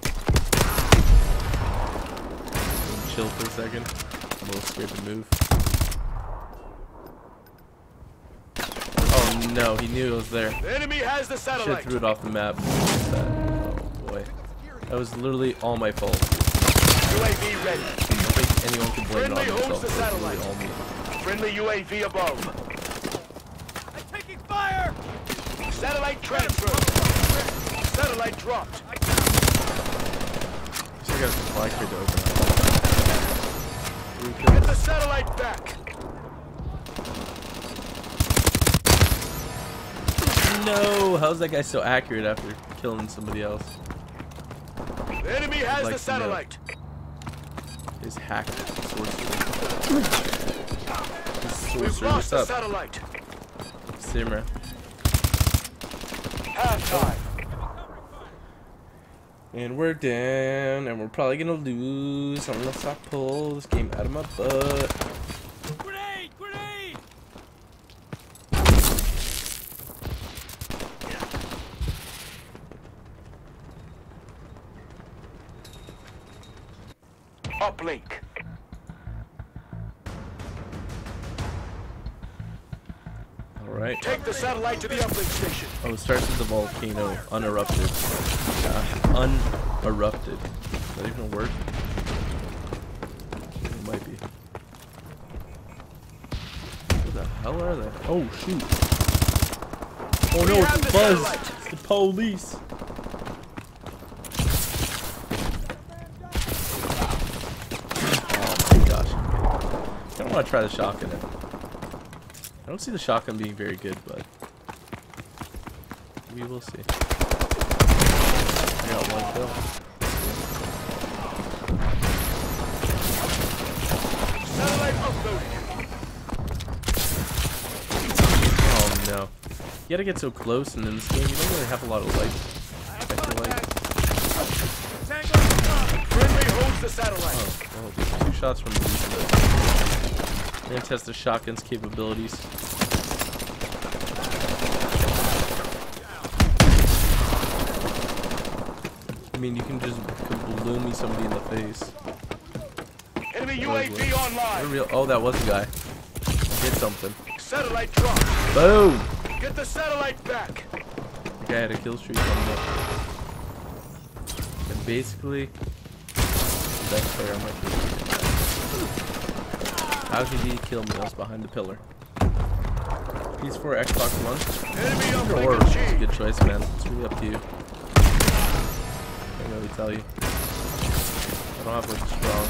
and chill for a second. I'm a little scared to move. Oh no, he knew it was there. The enemy has the Shit satellite. threw it off the map. Oh boy. That was literally all my fault. UAV ready. I don't think anyone can blame it on holds themselves. the It was literally satellite. all me. Friendly UAV above. I'm taking fire! Satellite transfer. Satellite dropped. I got a supply crate to open up. Get the satellite back. No! How's that guy so accurate after killing somebody else? The enemy has Like the satellite. His hacked sorcerer. His We've lost the satellite. Simra. Halftime. And we're down, and we're probably gonna lose unless I pull this game out of my butt. Satellite to the uplink station. Oh, it starts with the volcano, unerupted. Uh, unerupted. Is that even a word? It might be. What the hell are they? Oh, shoot. Oh no, it's the buzz! satellite. It's the police! Oh my gosh. I don't want to try the shotgun. it. I don't see the shotgun being very good, but we will see. I got one kill. Oh no. You gotta get so close, and in this game, you don't really have a lot of life. I feel like. Tango in front. Friendly holds the satellite. Oh, well, two shots from the I'm gonna test the shotgun's capabilities. Mean, you can just balloon somebody in the face. Enemy UAV online. real. Oh, that was a guy. Hit something. Satellite dropped. Boom! Get the satellite back. The guy had a kill streak coming up. And basically, best player on my team. How did he kill me? I was behind the pillar. PS4, Xbox One. Enemy Either or a good choice, man. It's really up to you. Can't really tell you. I don't have like a strong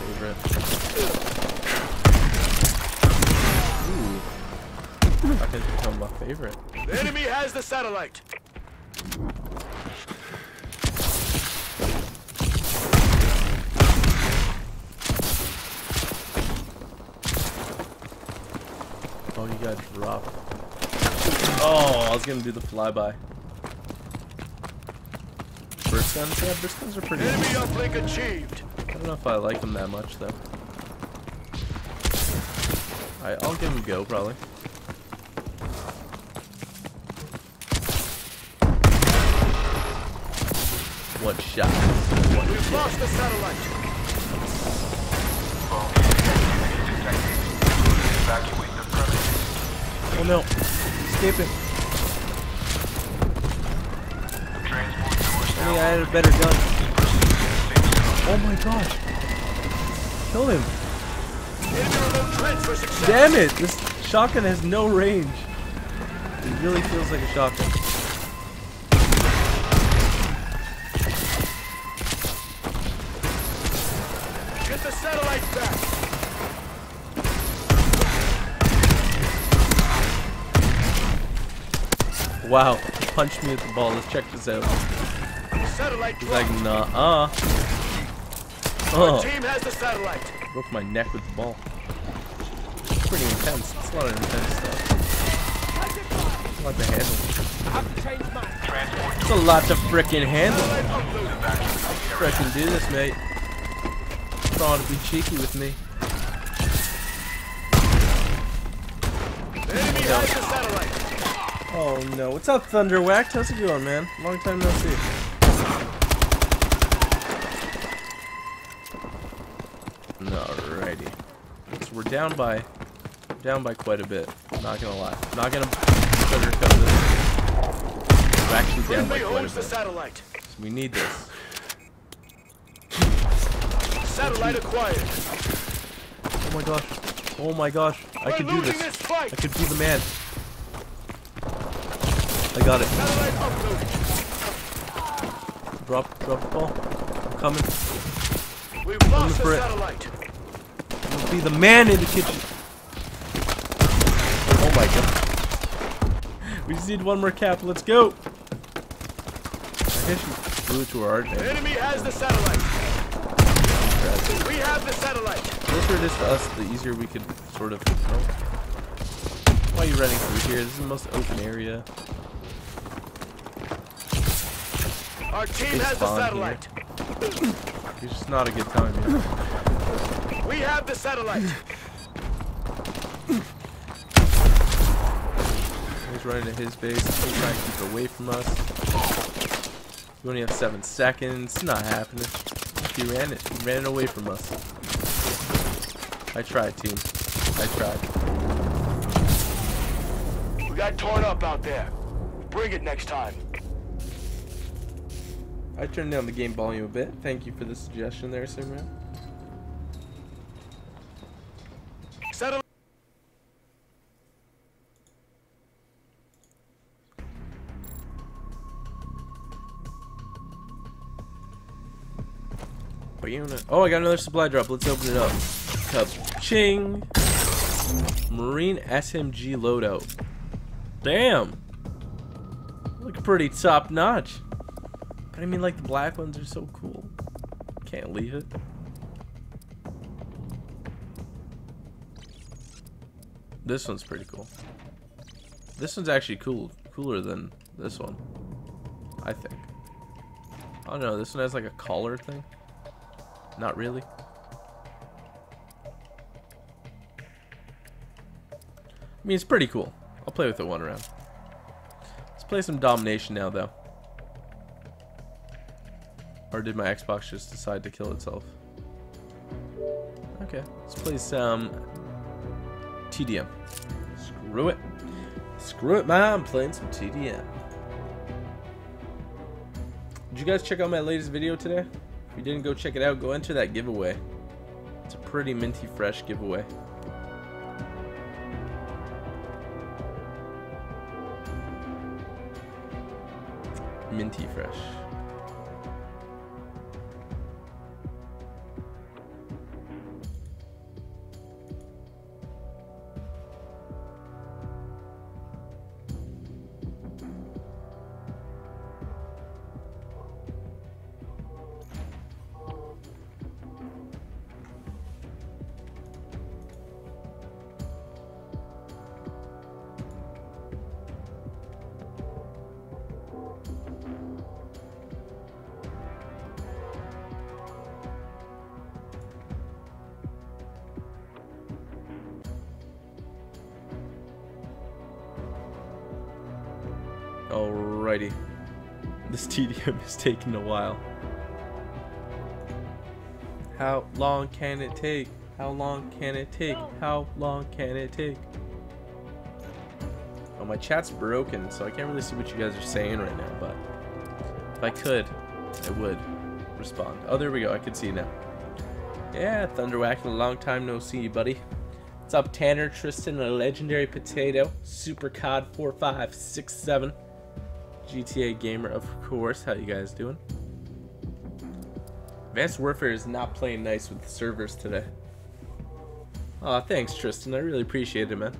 favorite. Ooh. I can become my favorite. The enemy has the satellite. Oh, you got dropped. Oh, I was gonna do the flyby. Burst guns? Yeah, burst guns are pretty Enemy decent. uplink achieved. I don't know if I like them that much, though. Alright, I'll give them a go, probably. One shot. One We've shot. lost the satellite. Evacuate the premises. Oh no. Escaping. Transport I had a better gun. Oh my gosh. Kill him. Enemy remote transfer success. Damn it! This shotgun has no range. It really feels like a shotgun. Get the satellite back. Wow. Punch me with the ball. Let's check this out. Satellite He's like, nah, uh. Oh, team has the satellite. broke my neck with the ball. It's pretty intense. It's a lot of intense stuff. A lot to handle. I have to change mine. It's a lot to frickin' handle. Frickin' do this, mate. Trying to be cheeky with me. Enemy has the satellite. Oh no. What's up, Thunderwhack? How's it going, man? Long time no see. Alrighty. So we're down by down by quite a bit. Not gonna lie. Not gonna sugarcoat this. We're actually down by quite a bit. satellite. So we need this. Satellite acquired. Oh my gosh. Oh my gosh. I could do this. I could be the man. I got it. Drop drop the ball. I'm coming. We've lost the satellite. I'll be the man in the kitchen. Oh my god. We just need one more cap. Let's go. I guess you flew it to our name. enemy has the satellite. We have the satellite. The closer it is to us, the easier we could sort of. Why are you running through here? This is the most open area. Our team It's has the satellite. It's just not a good time. Here. We have the satellite. He's running to his base. He's trying to keep away from us. We only have seven seconds. Not happening. He ran it. He ran it away from us. I tried, team. I tried. We got torn up out there. Bring it next time. I turned down the game volume a bit. Thank you for the suggestion there, Simran. Oh, I got another supply drop. Let's open it up. Ching. Marine SMG loadout. Damn. Look pretty top notch. But I mean, like, the black ones are so cool. Can't leave it. This one's pretty cool. This one's actually cool. Cooler than this one. I think. Oh, I don't know. This one has like a collar thing. Not really. I mean, it's pretty cool. I'll play with it one round. Let's play some domination now, though. Or did my Xbox just decide to kill itself? Okay, let's play some TDM. Screw it. Screw it, man. I'm playing some TDM. Did you guys check out my latest video today? If you didn't go check it out, go enter that giveaway. It's a pretty minty fresh giveaway. Minty fresh. Alrighty. This TDM is taking a while. How long can it take? How long can it take? How long can it take? Oh, my chat's broken, so I can't really see what you guys are saying right now, but if I could, I would respond. Oh, there we go. I can see now. Yeah, Thunderwhack, a long time no see, buddy. What's up, Tanner, Tristan, a legendary potato, Super COD 4567. GTA Gamer, of course. How you guys doing? Advanced Warfare is not playing nice with the servers today. Aw, thanks Tristan. I really appreciate it, man.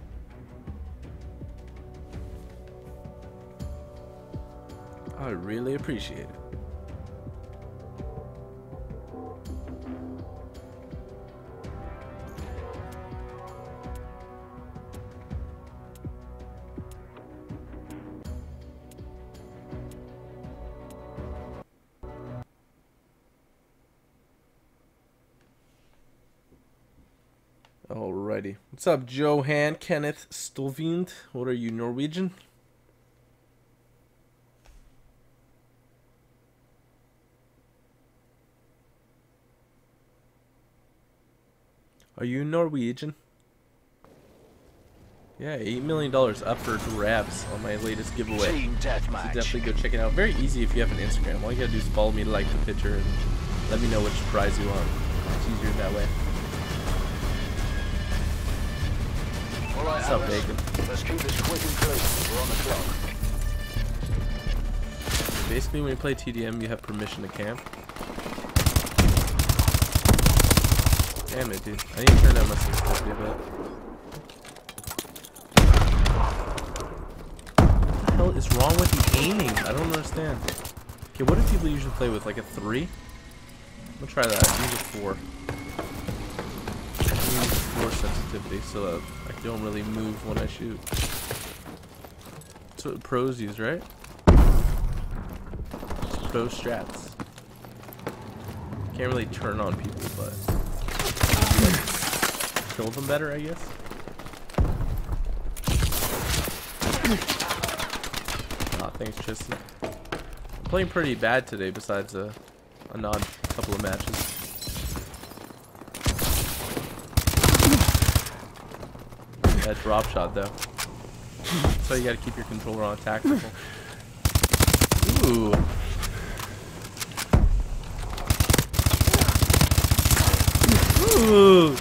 I really appreciate it. What's up, Johan Kenneth Stovvind? What are you, Norwegian? Are you Norwegian? Yeah, $8 million up for grabs on my latest giveaway. So definitely go check it out. Very easy if you have an Instagram. All you gotta do is follow me to like the picture and let me know which prize you want. It's easier that way. All right, What's up, Alice. Bacon? Let's keep this quick and clean. We're on the clock. Basically, when you play TDM, you have permission to camp. Damn it, dude. I need to turn down my sensitivity a bit. What the hell is wrong with the aiming? I don't understand. Okay, what do people usually play with? Like a 3? I'm gonna try that. Use a 4. 4 sensitivity so that I don't really move when I shoot. That's what pros use, right? Pro strats. Can't really turn on people, but kill them better, I guess. Ah, thanks, Tristan. playing pretty bad today besides a, an odd couple of matches. That drop shot though. So you gotta keep your controller on tactical. Ooh. Ooh.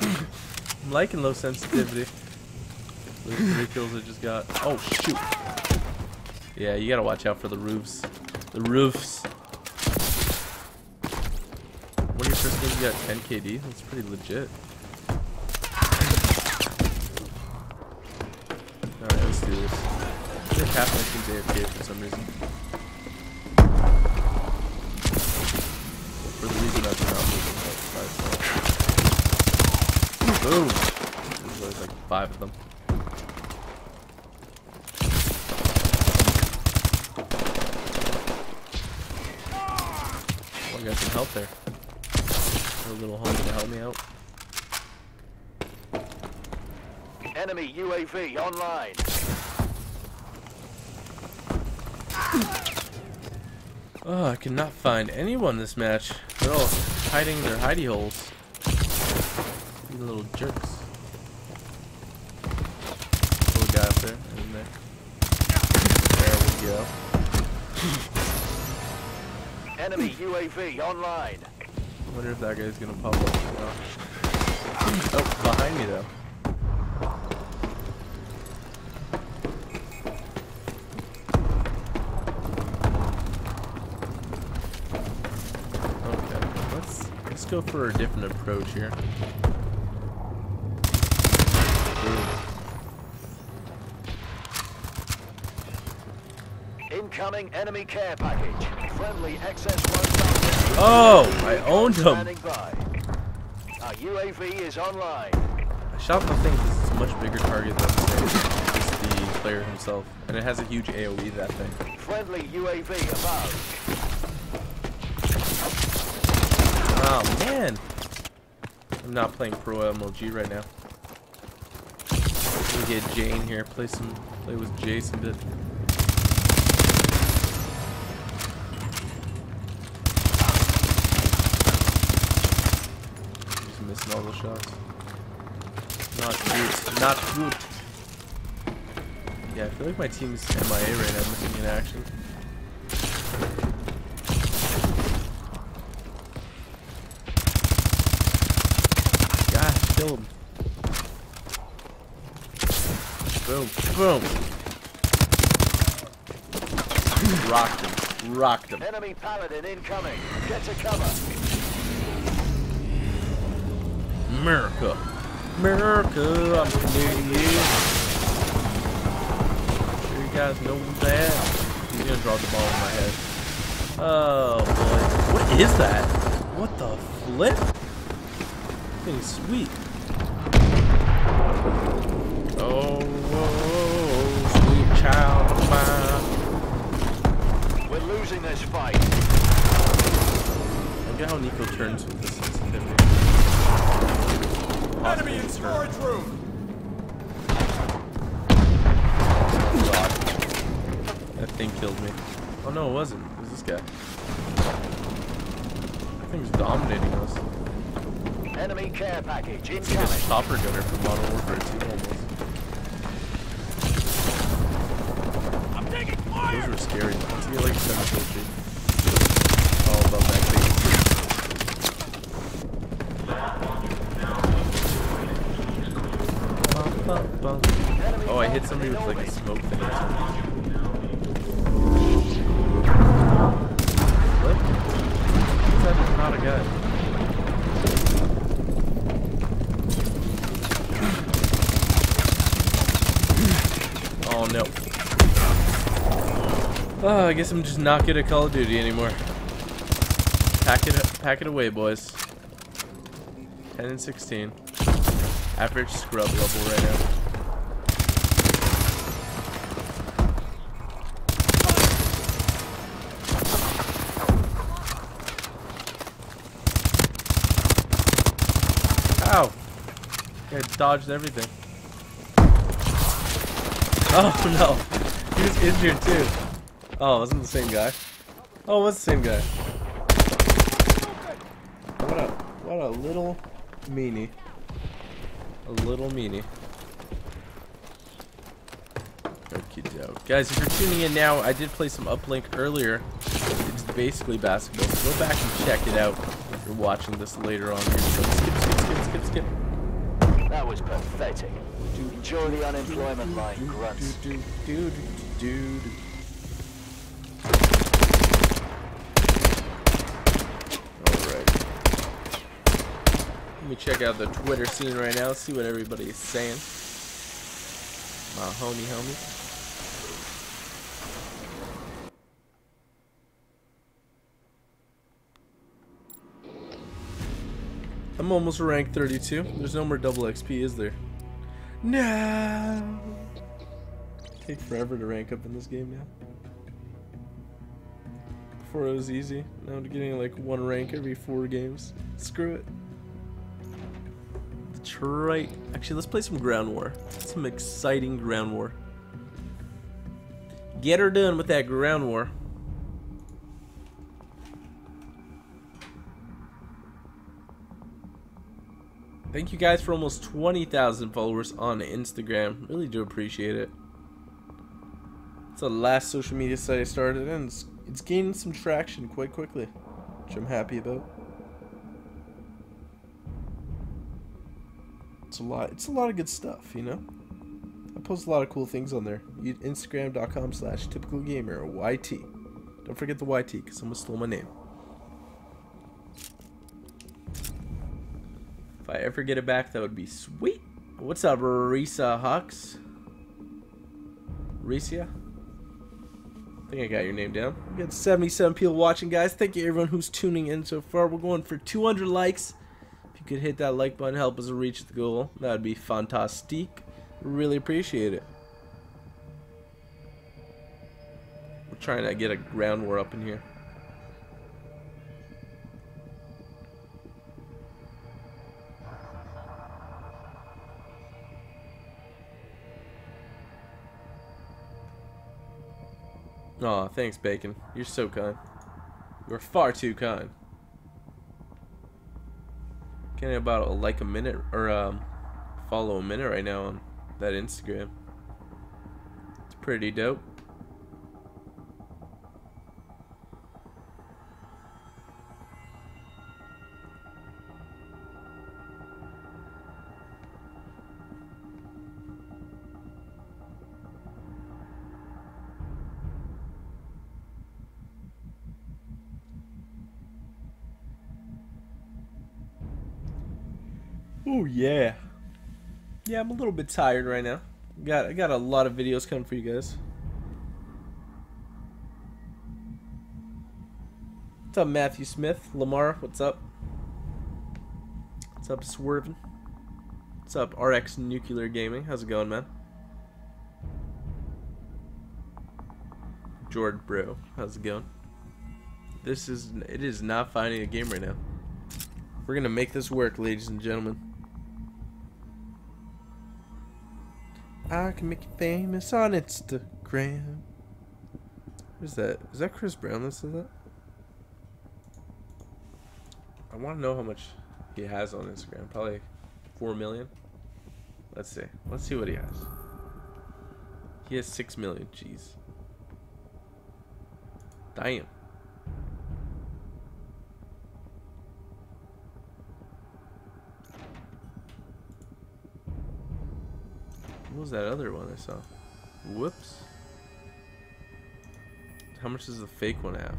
I'm liking low sensitivity. Those three kills I just got. Oh shoot. Yeah, you gotta watch out for the roofs. The roofs. One of your first games you got 10 KD? That's pretty legit. Alright, let's do this. I think half my AFK for some reason. For the reason I've not moving outside. Boom! There's always like five of them. Oh, I got some help there. A little homie to help me out. Enemy UAV online. Oh, I cannot find anyone this match. They're all hiding their hidey holes. These little jerks. Little guy up there, in there. There we go. Enemy UAV online. wonder if that guy's gonna pop up. No. Oh, behind me though. Go for a different approach here. Incoming enemy care package. Friendly XS-1 Oh, I owned him. Our UAV is online. I shot the thing because it's a much bigger target than the player himself, and it has a huge AOE. That thing. Friendly UAV above. Oh man, I'm not playing pro MLG right now. Let me get Jane here. Play some, play with Jason bit. Just missing all those shots. Not good. Not good. Yeah, I feel like my team's MIA right now, missing in action. Gosh, kill him. Boom, boom. Rocked him. Rocked him. Enemy paladin incoming. Get to cover. America. America, I'm Canadian. Sure you guys know that. He's gonna drop the ball in my head. Oh boy. What is that? What the flip? Thing's sweet. Oh, whoa, sweet child of mine. We're losing this fight. Look at how Nico turns with this sensitivity. Enemy in storage room. God. That thing killed me. Oh no, it wasn't. It was this guy. That thing's dominating us. Enemy care package It's like a incoming. chopper gunner from Modern Warfare 2 almost. I'm taking Those fire. were scary. Let's like 7 kill. All about that thing. Oh, I hit somebody with like a smoke thing I guess I'm just not good at Call of Duty anymore. Pack it, pack it away, boys. 10 and 16. Average scrub level right now. Ow! I dodged everything. Oh no! He was injured too. Oh, it wasn't the same guy. Oh, it was the same guy. What a what a little meanie. A little meanie. Okie doke. Guys, if you're tuning in now, I did play some uplink earlier. It's basically basketball. So go back and check it out if you're watching this later on here. So skip, skip, skip, skip, skip. That was pathetic. Enjoy the unemployment line, grunts. Do, do, do. Alright. Let me check out the Twitter scene right now, see what everybody is saying. My homie, homie. I'm almost rank 32. There's no more double XP, is there? No. Take forever to rank up in this game now. Before it was easy. Now I'm getting like one rank every four games. Screw it. Detroit. Actually, let's play some ground war. Some exciting ground war. Get her done with that ground war. Thank you guys for almost 20,000 followers on Instagram. Really do appreciate it. It's the last social media site I started and it's, it's gaining some traction quite quickly, which I'm happy about. It's a lot. It's a lot of good stuff, you know. I post a lot of cool things on there. Instagram.com slash typical gamer YT. Don't forget the YT because someone stole my name. If I ever get it back, that would be sweet. What's up, Risa Hawks? Risa? I think I got your name down. We got 77 people watching, guys. Thank you, everyone who's tuning in so far. We're going for 200 likes. Could hit that like button, help us reach the goal. That would be fantastic. Really appreciate it. We're trying to get a ground war up in here. Aw, thanks, Bacon. You're so kind. You're far too kind. Getting about a, like a minute or um, follow a minute right now on that Instagram. It's pretty dope. Yeah. Yeah, I'm a little bit tired right now. Got I got a lot of videos coming for you guys. What's up, Matthew Smith? Lamar, what's up? What's up, Swervin? What's up, RX Nuclear Gaming? How's it going, man? Jord, bro, how's it going? This is it is not finding a game right now. We're gonna make this work, ladies and gentlemen. I can make you famous on Instagram. Who's that? Is that Chris Brown that said that? I want to know how much he has on Instagram. Probably 4 million. Let's see. Let's see what he has. He has 6 million. Jeez. Damn. What was that other one I saw? Whoops. How much does the fake one have?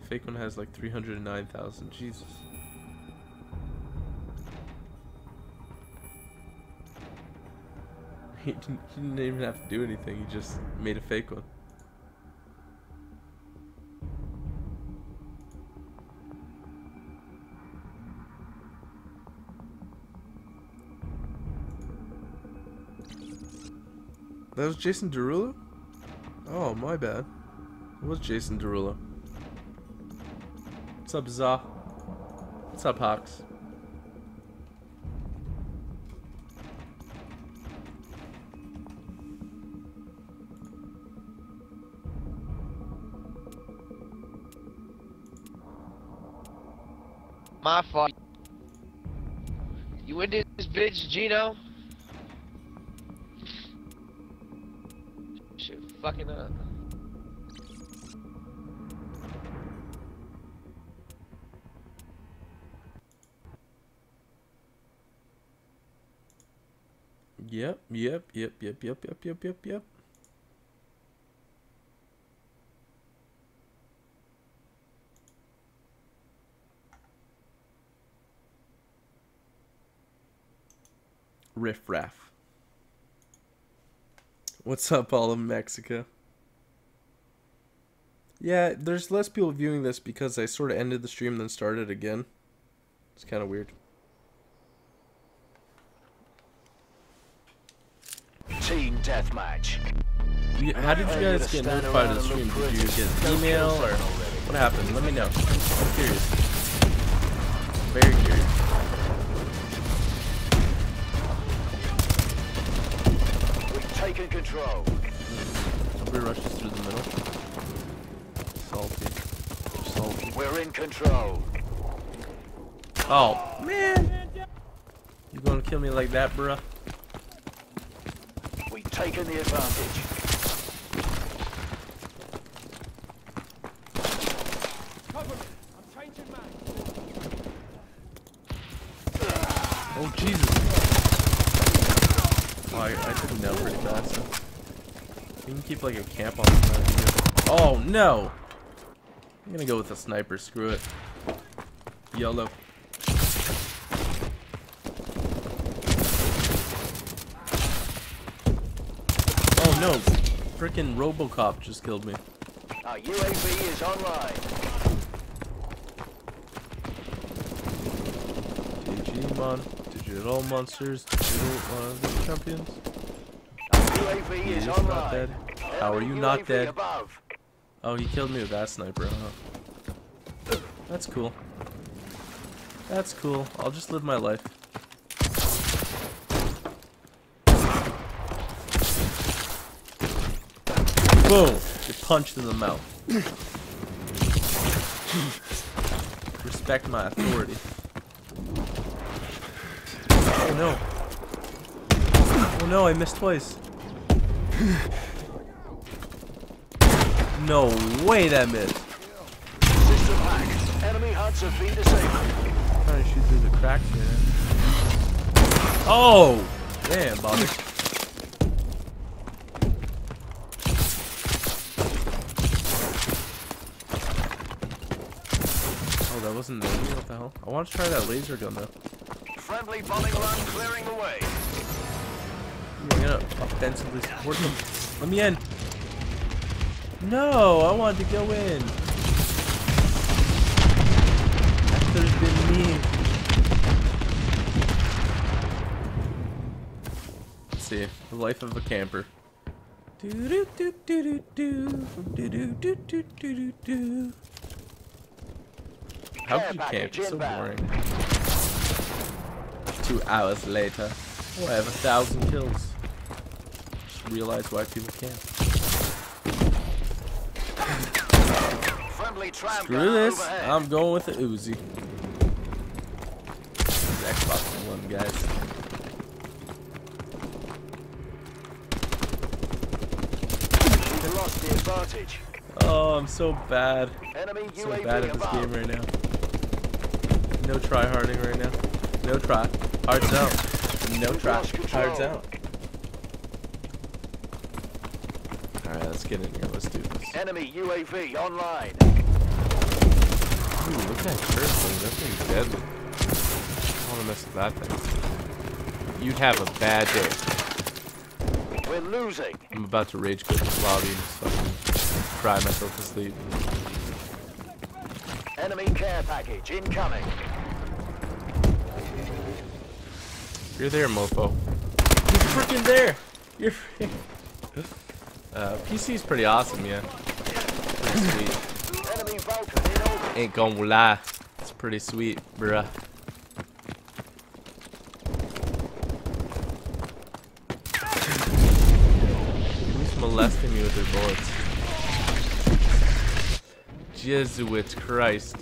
The fake one has like 309,000. Jesus. He didn't, he didn't even have to do anything. He just made a fake one. That was Jason Derulo? Oh, my bad. It was Jason Derulo. What's up, Za? What's up, Hawks? My fault. You into this bitch, Gino? Fucking up. Yep, yep, yep, yep, yep, yep, yep, yep, yep. Riff Raff. What's up, all of Mexico? Yeah, there's less people viewing this because I sort of ended the stream then started again. It's kind of weird. Team deathmatch. You- How did you guys get notified of the stream? Did you get an email or what happened? Let me know. I'm curious. Very curious. Taken control. Somebody rushes through the middle. Salty. Salty. We're in control. Oh, man! You gonna kill me like that, bruh? We've taken the advantage. Cover me. I'm changing mag. Oh, Jesus. Oh, I, I took him down pretty fast. So. You can keep like a camp on the side. too. Oh, no! I'm gonna go with the sniper, screw it. Yellow. Oh no! Frickin' Robocop just killed me. Our UAV is online. Digimon, Digital Monsters, Digital uh, Champions. Our UAV is online. How are you not dead? Oh, he killed me with that sniper, huh? That's cool. That's cool. I'll just live my life. Boom! Get punched in the mouth. Respect my authority. Oh no. Oh no, I missed twice. No way that missed. System hacked. Enemy HUDs have been disabled. trying to shoot through the cracks here. Oh! Damn, Bobby. Oh, that wasn't enemy? What the hell? I want to try that laser gun though. Friendly bombing run clearing the way. I'm gonna offensively support them. Let me in. No, I wanted to go in. That could have been me. Let's see. The life of a camper. Do do do do do do do do do do do do. How Care could you camp? It's so boring. Two hours later. Oh, I have a thousand kills. Just realize why people can't. Friendly tram Screw this. I'm going with the Uzi. Xbox One, guys. We lost the advantage. Oh, I'm so bad. Enemy So UAV bad at this above. game right now. No try harding right now. No try. Hard's out. No We've try. control. Out. Alright, let's get in here. Let's do this. Enemy UAV online. Ooh, look at that shirt thing. That thing's deadly. I don't want to mess with that thing. You'd have a bad day. We're losing. I'm about to rage quit this lobby and fucking cry myself to sleep. Enemy care package incoming. You're there, mofo. You're freaking there. You're. Freaking... uh, PC's pretty awesome, yeah. Pretty sweet. Enemy Vulcan in orbit. Ain't gonna lie. It's pretty sweet, bruh. Who's molesting me with their bullets? Jesuit Christ.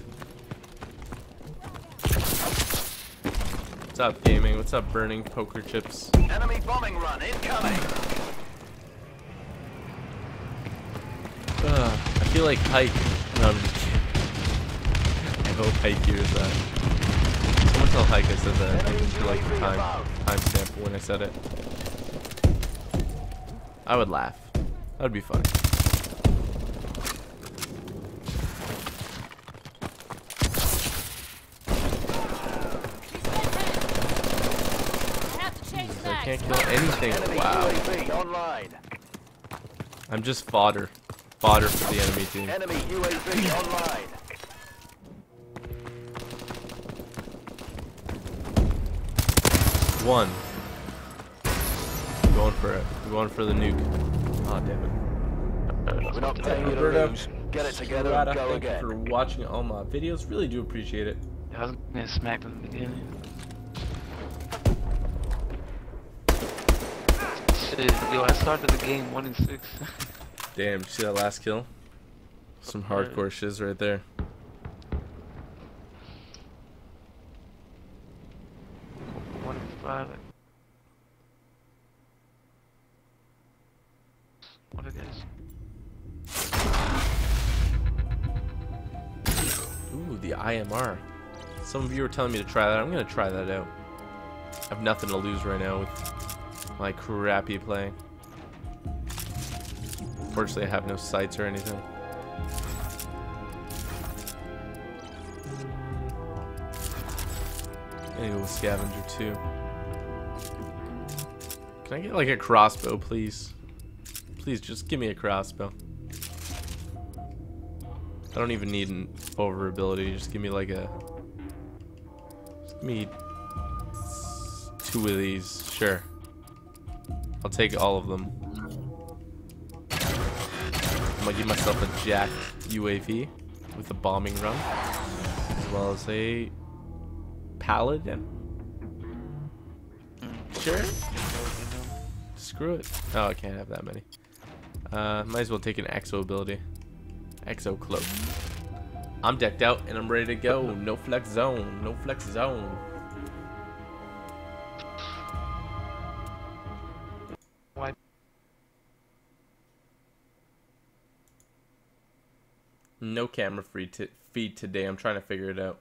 What's up, gaming? What's up, burning poker chips? Enemy bombing run incoming. Ugh, I feel like Hike. No, hope Hike hears that. Someone tell Hike I said that. I didn't like the time timestamp when I said it. I would laugh. That would be funny. I have to change I mags. can't kill anything. Wow. I'm just fodder. Fodder for the enemy team. Enemy UAV online. One. I'm going for it. I'm going for the nuke. Aw, damn it. We're not paying you to Roberto. Get it together Murata, go thank you for watching all my videos. Really do appreciate it. I was getting smacked in the beginning. Shit, yo, I started the game one and six. Damn, see that last kill? Some hardcore shiz right there. IMR. Some of you were telling me to try that. I'm gonna try that out. I have nothing to lose right now with my crappy play. Fortunately, I have no sights or anything. Go with scavenger too. Can I get like a crossbow, please? Please, just give me a crossbow. I don't even need an over ability. Just give me like a. Give me two of these. Sure. I'll take all of them. I'm gonna give myself a jacked UAV with a bombing run, as well as a paladin. Sure. Screw it. Oh, I can't have that many. Uh, might as well take an exo ability. Exo cloak. I'm decked out and I'm ready to go. No flex zone. No flex zone. Why? No camera free feed today. I'm trying to figure it out.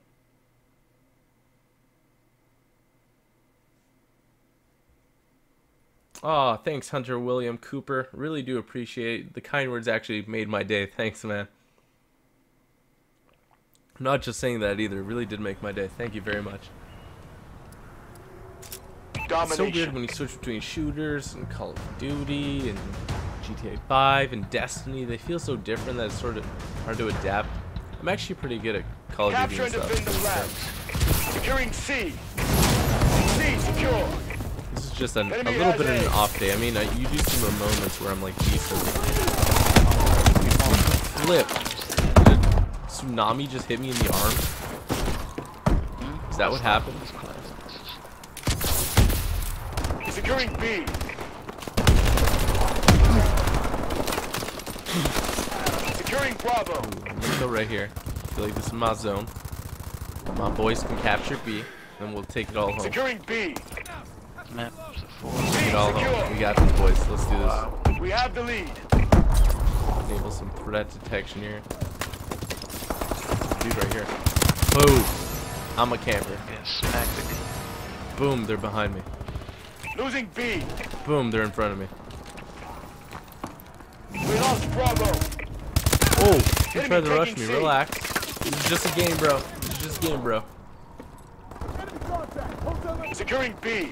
Oh, thanks, Hunter William Cooper. Really do appreciate the kind words. Actually made my day. Thanks, man. I'm not just saying that either. It really did make my day. Thank you very much. It's so weird when you switch between shooters and Call of Duty and GTA 5 and Destiny. They feel so different that it's sort of hard to adapt. I'm actually pretty good at Call of Duty and and defend the stuff. Securing C. C secure. This is just an, a little bit of an off day. I mean, I, you do see moments where I'm like decent. Flip. Did tsunami just hit me in the arm? Is that what happened? Securing B. Securing Bravo. I'm gonna go right here. I feel like this is my zone. My boys can capture B, and we'll take it all home. Securing B. Map four. Take it all home. We got this, boys. Let's do this. We have the lead. Enable some threat detection here. Dude right here. Boom. I'm a camper. Yeah, smack the. Boom, they're behind me. Losing B. Boom, they're in front of me. We lost Bravo. Oh, you Enemy tried to rush me. C. Relax. This is just a game, bro. This is just a game, bro. Securing B.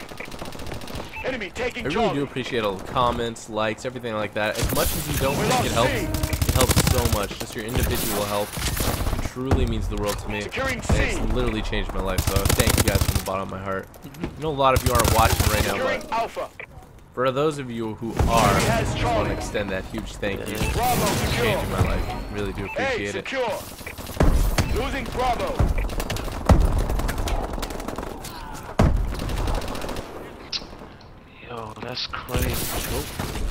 Enemy taking I really do appreciate all the comments, likes, everything like that. As much as you don't We think it helps, C. it helps so much. Just your individual help it truly means the world to me. Securing And it's literally changed my life, so thank you guys from the bottom of my heart. I know a lot of you aren't watching right now, but Alpha. for those of you who are, I has just want to extend that huge thank you. Bravo secure. Changing my life. Really do appreciate it. secure. Losing Bravo. Yo, that's crazy.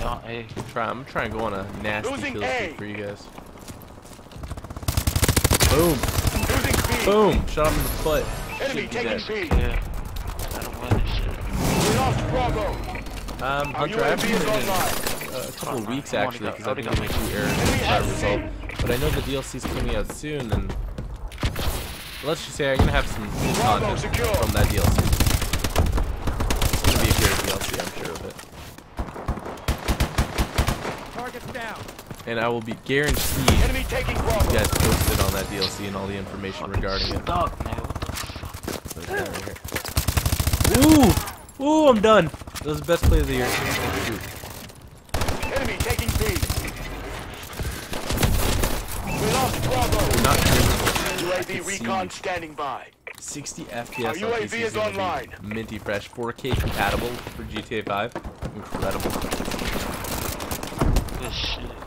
Oh, no, hey. Try, I'm trying to go on a nasty Losing kill A. streak for you guys. Boom. Losing Boom. Shot him in the foot. Enemy taking dead. Yeah. I don't lost Bravo. Um, Hunter, I haven't been in online. a couple of weeks actually because I've been got- getting a few errors that result. But I know the DLC's coming out soon, and let's just say I'm gonna have some new content from that DLC. It's gonna be a great DLC, I'm sure of it. Target's down. And I will be guaranteed Enemy taking you Bravo. guys posted on that DLC and all the information regarding it. Stuck, man. What the fuck? Put it down right. Ooh! Ooh, I'm done. That was the best play of the year. Enemy taking B. We lost Bravo. Not doing UAV recon see standing by. 60 FPS Our on UAV PC is online. Minty fresh, 4K compatible for GTA 5. Incredible. Good shit.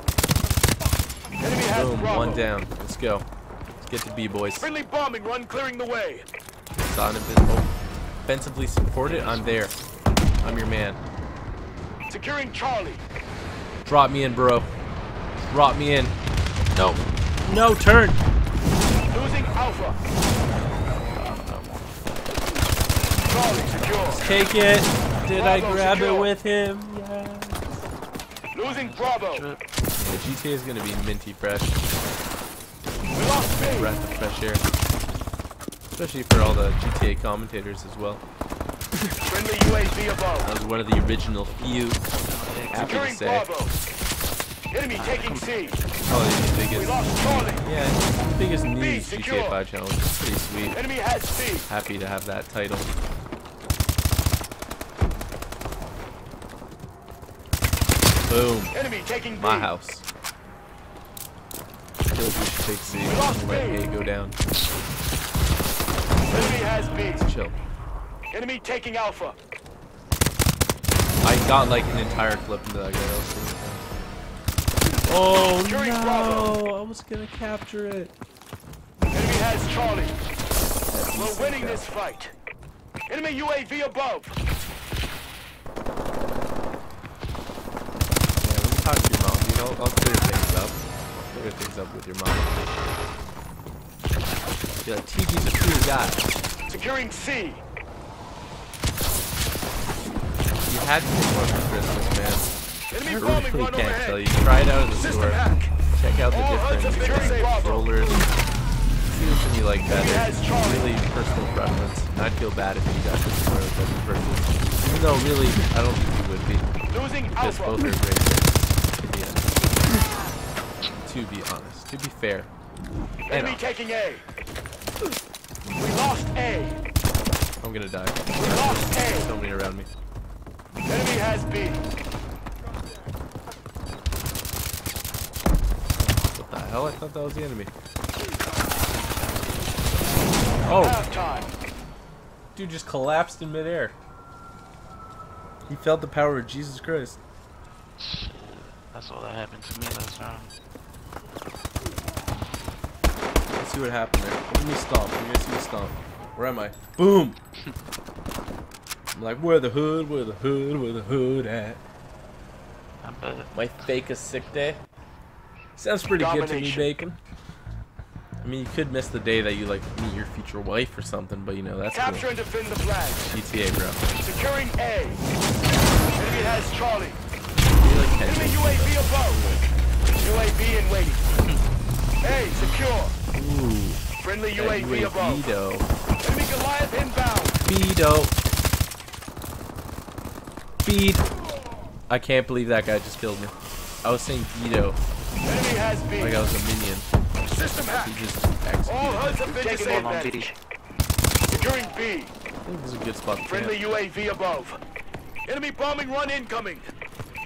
Boom, one down. Let's go. Let's get to B, boys. Friendly bombing run clearing the way. Saw an invis- oh. Offensively supported. I'm there. I'm your man. Securing Charlie. Drop me in, bro. Drop me in. No. No, turn. Losing Alpha. Charlie secure. Take it. Did I Bravo grab it with him? Yes. Losing Bravo. The GTA is gonna be minty fresh. We lost B. Breath of fresh air. Especially for all the GTA commentators as well. Friendly UAV above. I was one of the original few. Happy to Securing say. Bravo. Enemy ah, taking C. Probably the We biggest, lost Charlie. yeah, biggest news. GTA 5 challenge. It's pretty sweet. Enemy has C. Happy to have that title. Boom. Enemy taking B. My house. Killed you should take C. Let. A go down. Enemy has B. Chill. Enemy taking Alpha. I got like an entire clip into that guy. That was pretty fun. Oh Securing Bravo. no! I was gonna capture it. Enemy has Charlie. We're winning this fight. Enemy UAV above. Yeah, let me talk to your mom. You know, I'll clear things up. I'll clear things up with your mom. Be like, TG's a true guy. Securing C. You had to one for Christmas, man. Enemy I really can't tell you. Try it out in the System store. hack. Check out the different have been disabled. controllers. See which one you like better. It's really personal preference. And I'd feel bad if you got this for a different person. Even though really, I don't think you would be. Losing Because both are great picks. To be honest. To be honest. To be fair. And Enemy taking A. We lost A. I'm gonna die. We lost A. So many around me. Enemy has B. What the hell? I thought that was the enemy. Oh, time. dude just collapsed in midair. He felt the power of Jesus Christ. That's all that happened to me last round. Let's see what happened there. Let me stomp. Let me see me stomp. Where am I? Boom! I'm like, where the hood? Where the hood? Where the hood at? My fakest sick day. Sounds pretty good to me, Bacon. I mean, you could miss the day that you like meet your future wife or something, but you know that's Capture cool. and defend the flag. GTA, bro. Securing A. Enemy has Charlie. Enemy. UAV above. UAV in waiting. A secure. Ooh, Friendly that UAV above. though. Enemy Goliath inbound. Speedo. Speed. I can't believe that guy just killed me. I was saying Beto, Enemy has B. like I was a minion. System He hack. just All executed. HUDs have been Taking disabled. B. Securing B. I think this is a good spot Friendly camp. UAV above. Enemy bombing run incoming.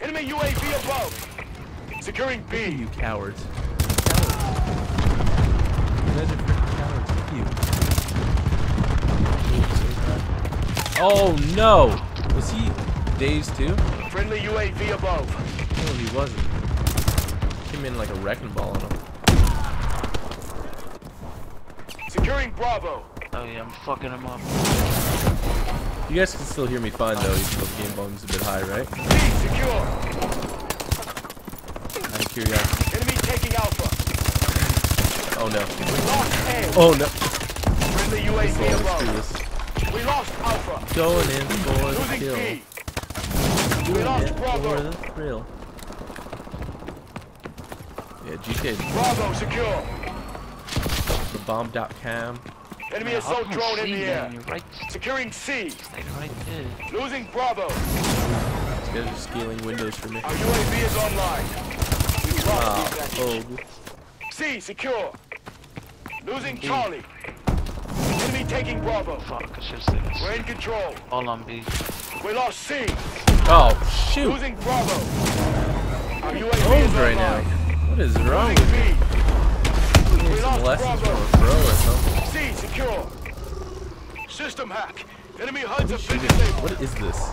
Enemy UAV above. Securing B. You cowards. Cowards. You guys are freaking cowards. Fuck you. Oh no! Was he dazed too? Friendly UAV above. No, he wasn't. Came in like a wrecking ball on him. Securing Bravo. Oh yeah, I'm fucking him up. You guys can still hear me fine though, even though the game volume's a bit high, right? B secure. Out of curiosity. Enemy taking Alpha. Oh no. We Lost A. Oh no. Friendly So UAV let's do above. this. We lost Alpha. Going in for the kill. B. We lost it for Bravo. the thrill. Yeah, GTA, Bravo secure. the bomb.com. Enemy How assault can I drone in the that? air. Right, Securing C. right there. Losing Bravo. These guys are scaling windows for me. Our UAV is online. We lost Ah, these oh. C secure. Losing Charlie. Enemy taking Bravo. Fuck, I should say this. We're in control. All on B. We lost C. Oh, shoot. Losing Bravo. Our UAV is Owned right now. What is wrong Losing with me? B. We lost lessons Bravo. from a pro or something. C secure. System hack. Enemy HUDs have been Shooting. What is this?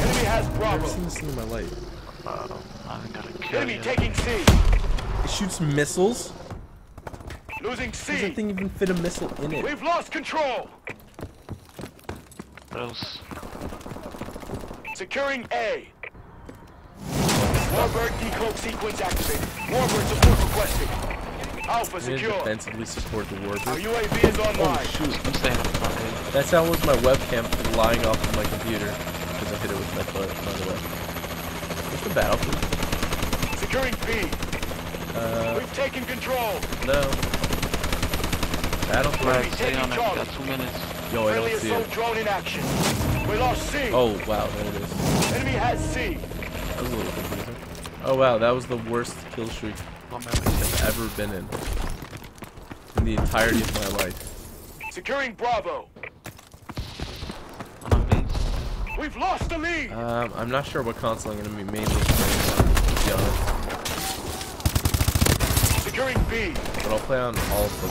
Enemy has I've never seen this thing in my life. Uh, I think gotta kill Enemy you. taking C. It shoots missiles? Losing C. Does that C. thing even fit a missile in it? We've lost control. What else? Securing A. Warbird decloak sequence activated. Warbird support requested. Alpha secure. defensively support the Our warbird. UAV is online. Oh shoot. I'm staying up front here. That sound was my webcam flying off of my computer. Because I hit it with my foot, by the way. What's the battlefield? Securing B. Uh, We've taken control. no. Battlefield? Right, stay on it. Got two minutes. Yo, I Friendly don't see it. drone in action. We lost C. Oh, wow, there it is. Enemy has C. That was a little confusing. Oh, wow, that was the worst kill streak One. I've ever been in. In the entirety of my life. Securing Bravo. One on B. We've lost the lead. Um, I'm not sure what console I'm going to be mainly playing on, to be honest. Securing B. But I'll play on all of them.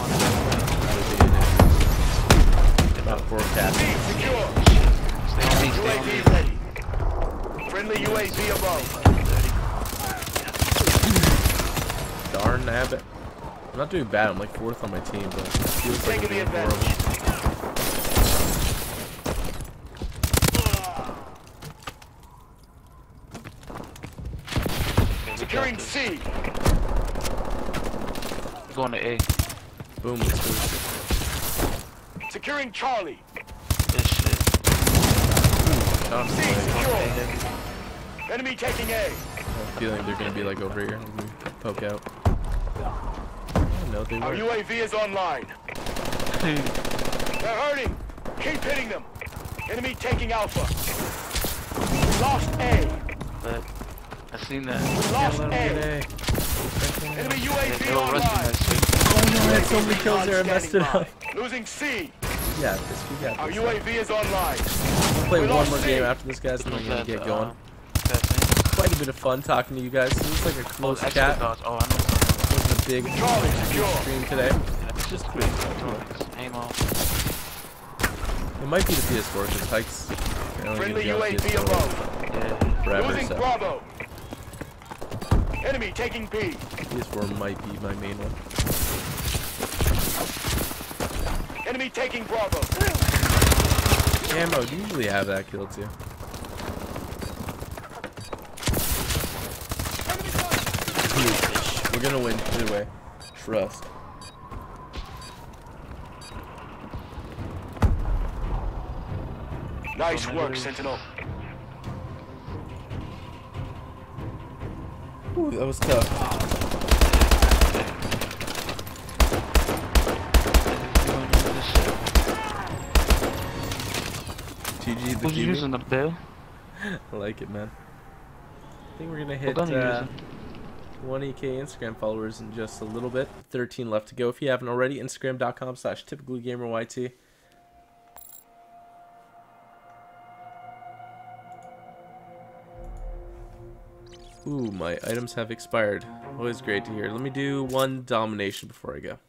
Not forecast. B secure. Stay on B, stay on B. UAV ready. Friendly UAV above. Darn nabbit. I'm not doing bad. I'm like fourth on my team, but it feels like I'm Taking the doing advantage. horrible. Securing C. Going to A. Boom. Let's do it. Securing Charlie. This shit. Shot C secure. Enemy taking A. I have a feeling they're gonna be like over here. Let poke out. No, they Our were. UAV is online. They're hurting. Keep hitting them. Enemy taking Alpha. We lost A. But I seen that. We lost Let A. get Enemy UAV they were rushing online. that shit. Oh no, I had so many kills there. I messed it up. Losing C. Yeah, this we got Our this. UAV is online. We'll play one more game after this, guys, and then we're gonna get going. uh, that thing? Quite a bit of fun talking to you guys. This is like a Oh, close extra chat. dots. Oh, I know. wasn't a big Charlie secure. stream today. It's just quick. quick. It might be the PS4 because Hike's only Friendly gonna be on UAV PS4 above. Yeah. forever, Losing so Bravo. Enemy taking B. PS4 might be my main one. Enemy taking Bravo. Ammo, usually have that kill too? We're gonna win either way. Trust. Nice work, Sentinel. Ooh, that was tough. GG the Who's using the bill? I like it, man. I think we're gonna hit gun are uh, 20k Instagram followers in just a little bit. 13 left to go. If you haven't already, Instagram.com slash typicalgameryt. Ooh, my items have expired. Always great to hear. Let me do one domination before I go.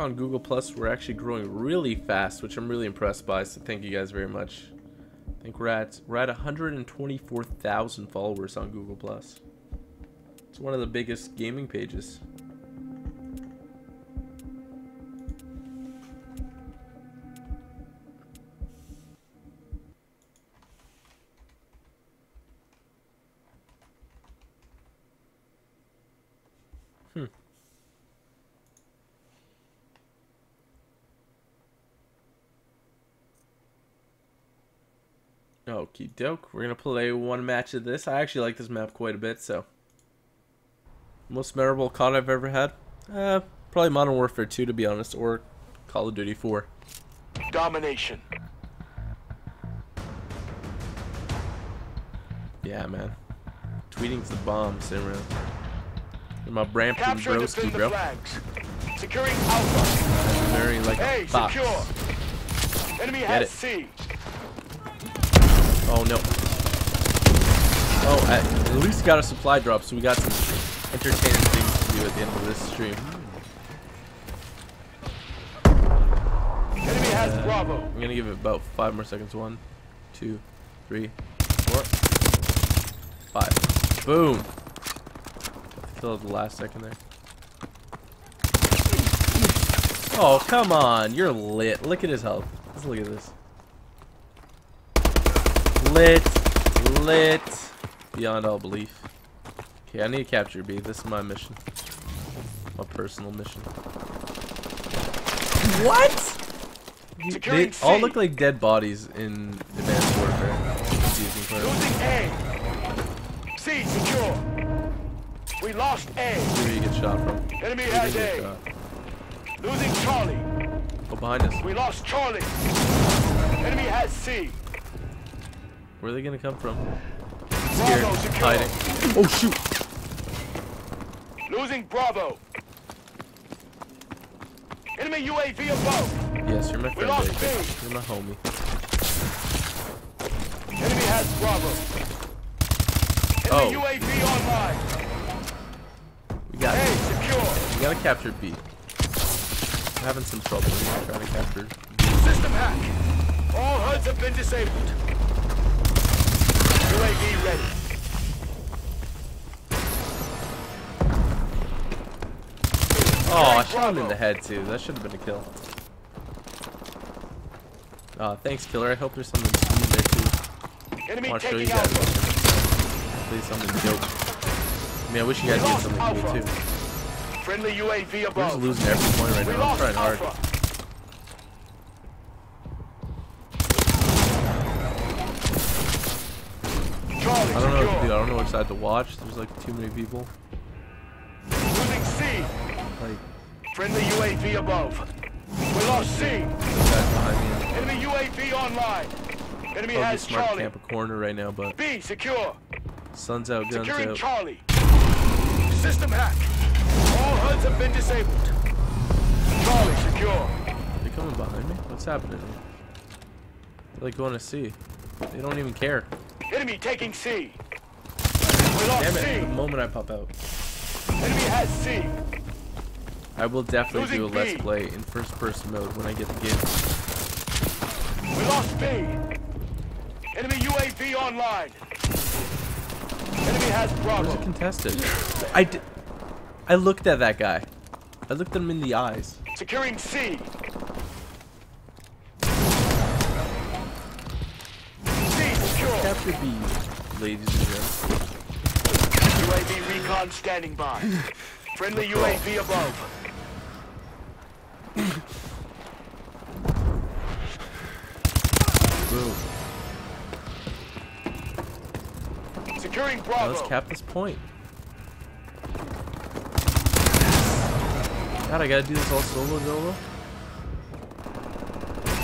On Google Plus we're actually growing really fast, which I'm really impressed by. So thank you guys very much. I think we're at we're at 124,000 followers on Google Plus. It's one of the biggest gaming pages. Okie doke. We're gonna play one match of this. I actually like this map quite a bit, so. Most memorable COD I've ever had? Uh, probably Modern Warfare 2 to be honest, or Call of Duty 4. Domination. Yeah, man. Tweeting's the bomb, Simran. You're my Brampton Capture and broski, bro. flags. Securing Alpha. Very like Hey, a fox. secure. Enemy Get has it. C. Oh no. Oh, at, at least got a supply drop, so we got some entertaining things to do at the end of this stream. Enemy has Uh, Bravo. I'm gonna give it about five more seconds. One, two, three, four, five. Boom. Kill the last second there. Oh, come on. You're lit. Look at his health. Let's look at this. Lit. Lit. Beyond all belief. Okay, I need to capture B. This is my mission. My personal mission. What? They all look like dead bodies in Advanced Warfare. Confusing part. Losing A. C secure. We lost A. Where you get shot from? Enemy Where has A. shot? Losing Charlie. Oh, behind us. We lost Charlie. Enemy has C. Where are they gonna come from? Scared. Hiding. Oh shoot! Losing Bravo. Enemy UAV above. Yes, you're my friend. lost Baker. B. You're my homie. Enemy has Bravo. Enemy Oh. UAV online. We got. A secure. We gotta capture B. I'm having some trouble trying to capture. System hack. All HUDs have been disabled. UAV ready. Oh, I shot him in the head too. That should have been a kill. Uh, thanks, killer. I hope there's something in there too. Enemy I want to show you guys. Please something dope. I mean, I wish you guys did something cool too. Friendly UAV We're just losing every point right now. I'm trying hard. Alpha. Charlie, I don't know what to do. I don't know which side to watch. There's like too many people. Losing C. Like Friendly UAV above. We lost C. guys behind me. Enemy UAV online. Enemy Probably has smart Charlie. camp a corner right now, but B secure. sun's out, guns Securing out. Charlie. System hack. All HUDs have been disabled. Charlie secure. They coming behind me? What's happening? They're like going to C. They don't even care. Enemy taking C. We lost Damn it! C. The moment I pop out, Enemy has C. I will definitely do a Losing let's play in first-person mode when I get the game. We lost B. Enemy UAV online. Enemy has Where's Bravo. it contested? I did. I looked at that guy. I looked at him in the eyes. Securing C. C secure. Capture B, ladies and gentlemen. UAV recon standing by. Friendly UAV above. Boom. Securing Now Bravo. let's cap this point. God, I gotta do this all solo dolo.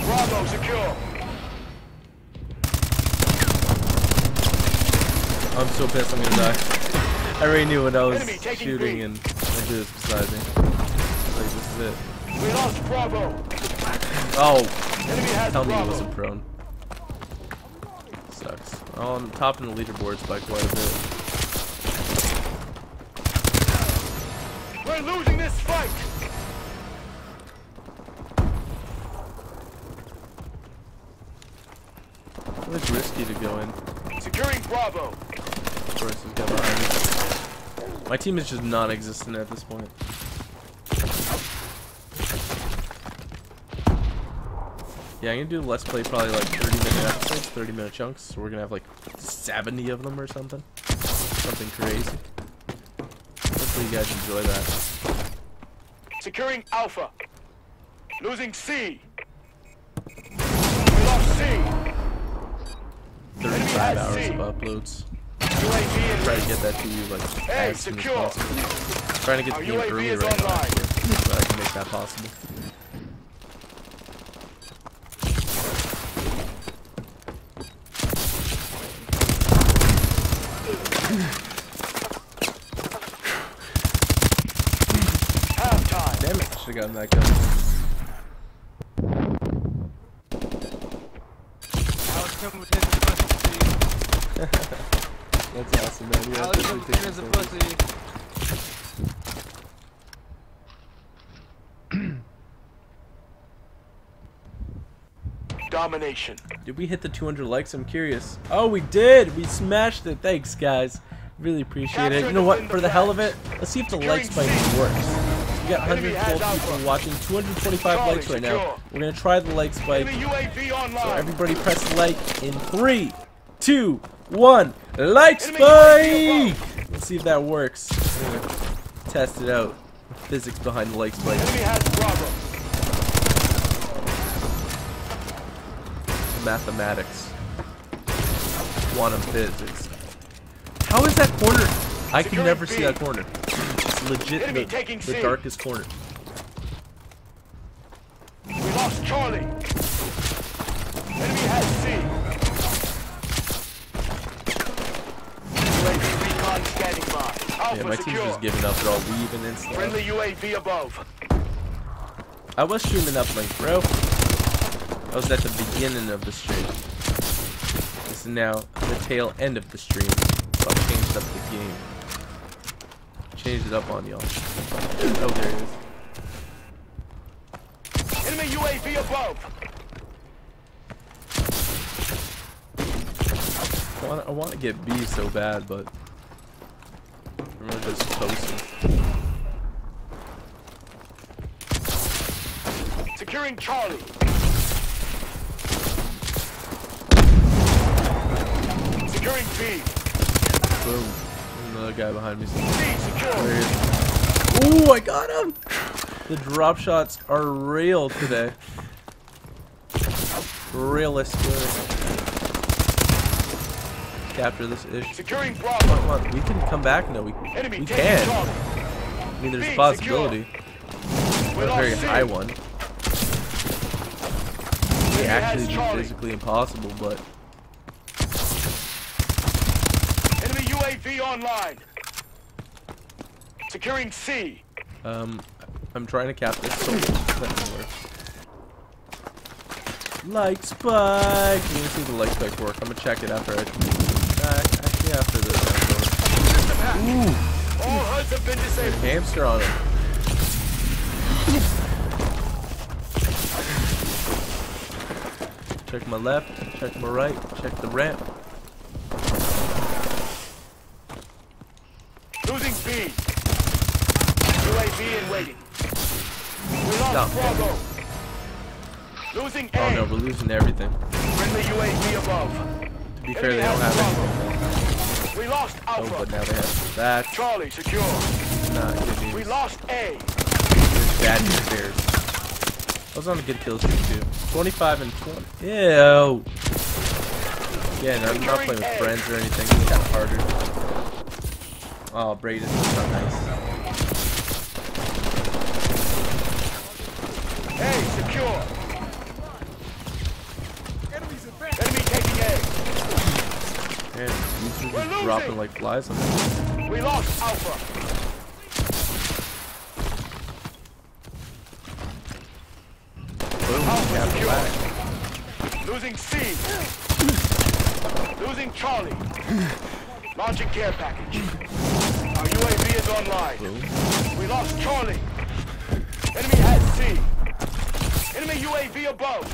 Bravo secure. I'm so pissed I'm gonna die. I already knew when I was shooting and I dude was beside me. Like, this is it. We lost Bravo. Oh, Enemy has tell me he wasn't prone. Sucks. Oh, I'm top in the leaderboards by quite a bit. We're losing this fight. It's risky to go in. Securing Bravo. My team is just non-existent at this point. Yeah, I'm gonna do let's play probably like 30 minute episodes, 30 minute chunks. So we're gonna have like 70 of them or something. Something crazy. Hopefully you guys enjoy that. Securing Alpha. Losing C. We lost C. 35 hours C. of uploads. UAV Try to get that to you like Hey, as soon as secure. possible. Trying to get the game UAV early right online. actually, so I can make that possible. Damn it, should've gotten that gun. Alex come with his pussy. That's awesome, man. Yeah, Alex definitely come take with his it pussy. Domination. Did we hit the 200 likes? I'm curious. Oh, we did! We smashed it. Thanks, guys. Really appreciate it. You know what? For the hell of it, let's see if the like spike works. We got Enemy 112 people watching, 225 Charlie, likes right now. We're gonna try the like spike. Enemy UAV online. So everybody press like in three, two, one. Like spike! Let's see if that works. Test it out. Physics behind the like spike. Mathematics, quantum physics. How is that corner? I can Securing never see that corner. It's legit the, the darkest corner. We lost Charlie. Enemy has C. UAV recon standing by. Alpha Yeah, my team's secure. just giving up. They're all leaving and stuff. Friendly UAV above. I was streaming uplink, bro. I was at the beginning of the stream. This is now the tail end of the stream. So I've changed up the game. Changed it up on y'all. Oh, there it is. Enemy UAV above. I want, I want to get B so bad, but I'm really just coasting. Securing Charlie. Securing B. Boom. There's another guy behind me. C secure. There he is. Ooh, I got him! The drop shots are real today. Realist good. Capture this ish. Securing Bravo. come on, we can come back. No, we, Enemy we can. I mean, there's a possibility. Not a very high one. It actually be physically impossible, but Enemy UAV online. Securing C. um, I'm trying to cap this so. Like spike. You can see the like spike work. I'm gonna check it after I. Uh, actually, after this. Ooh, All HUDs have been disabled. hamster on it. Check my left, check my right, check the ramp. Losing UAV in waiting. We lost Stop. Bravo. Losing A. Oh no, we're losing everything. Friendly UAV above. To be fair, they don't have anything. We lost oh, Alpha. Oh, but now they have that. Charlie secure. Not good news. We lost A. There's bad news bears. I was on a good kill streak too. 25 and 20. Ew. Again, I'm not playing with friends or anything. It's kind of harder. Oh, Braden, nice. A secure. Enemy taking A. Man, these are just dropping like flies on me. We lost Alpha. Boom, Alpha cap secure. back. Losing C. Losing Charlie. Launching care package. UAV is online. We lost Charlie. Enemy has C. Enemy UAV above.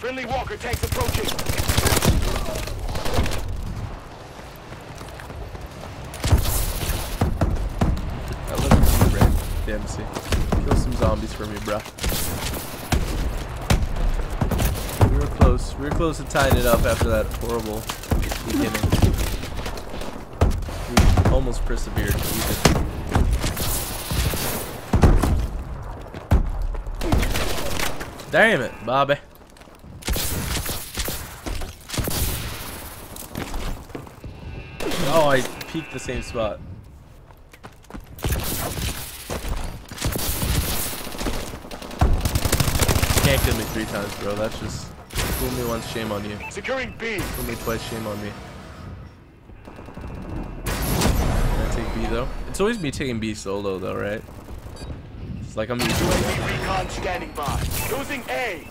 Friendly Walker tanks approaching. I love you, Red. DMC. Kill some zombies for me, bruh. We were close. We were close to tying it up after that horrible beginning. Almost persevered. Damn it, Bobby. Oh, I peeked the same spot. Can't kill me three times, bro. That's just fool me once, shame on you. Securing B. Fool me twice, shame on me. Though? It's always me taking B solo though, right? It's like I'm using UAV recon standing by. Losing A.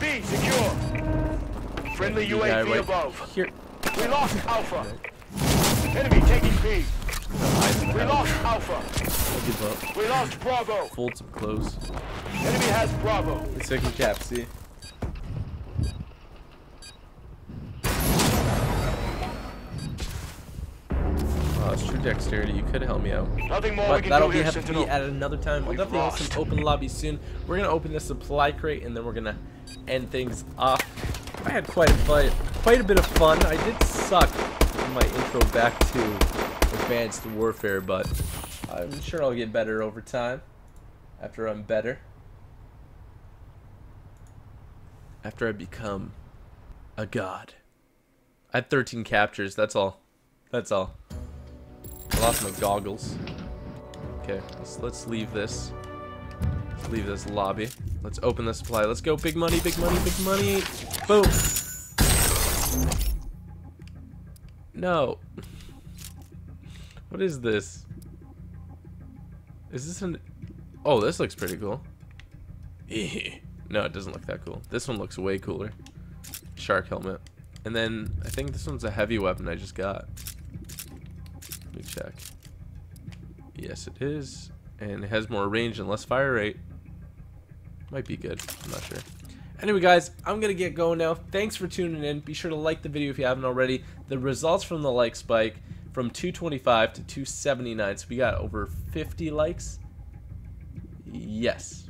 B secure. Friendly B guy UAV right above. here. We lost Alpha. Enemy taking B. We lost Alpha. I'll give up. We lost Bravo. Fold some close. Enemy has Bravo. The second cap, see? Oh, it's true dexterity. You could help me out. Nothing more we can that'll do be here, have to be at another time. We'll definitely have some open lobbies soon. We're gonna open the supply crate and then we're gonna end things off. I had quite a fight, quite a bit of fun. I did suck in my intro back to Advanced Warfare, but I'm sure I'll get better over time. After I'm better. After I become a god. I had 13 captures. That's all. That's all. I lost my goggles. Okay, let's, let's leave this. Let's leave this lobby. Let's open the supply. Let's go. Big money, big money, big money. Boom. No. What is this? Is this an... Oh, this looks pretty cool. no, it doesn't look that cool. This one looks way cooler. Shark helmet. And then, I think this one's a heavy weapon I just got. Check. Yes, it is. And it has more range and less fire rate. Might be good. I'm not sure. Anyway, guys, I'm going to get going now. Thanks for tuning in. Be sure to like the video if you haven't already. The results from the like spike from 225 to 279. So we got over 50 likes. Yes.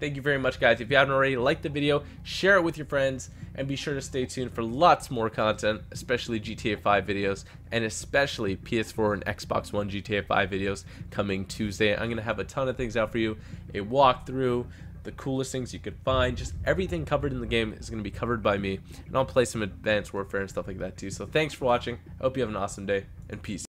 Thank you very much, guys. If you haven't already, like the video, share it with your friends, and be sure to stay tuned for lots more content, especially GTA 5 videos, and especially PS4 and Xbox One GTA 5 videos coming Tuesday. I'm going to have a ton of things out for you, a walkthrough, the coolest things you could find, just everything covered in the game is going to be covered by me, and I'll play some Advanced Warfare and stuff like that too. So thanks for watching. I hope you have an awesome day, and peace.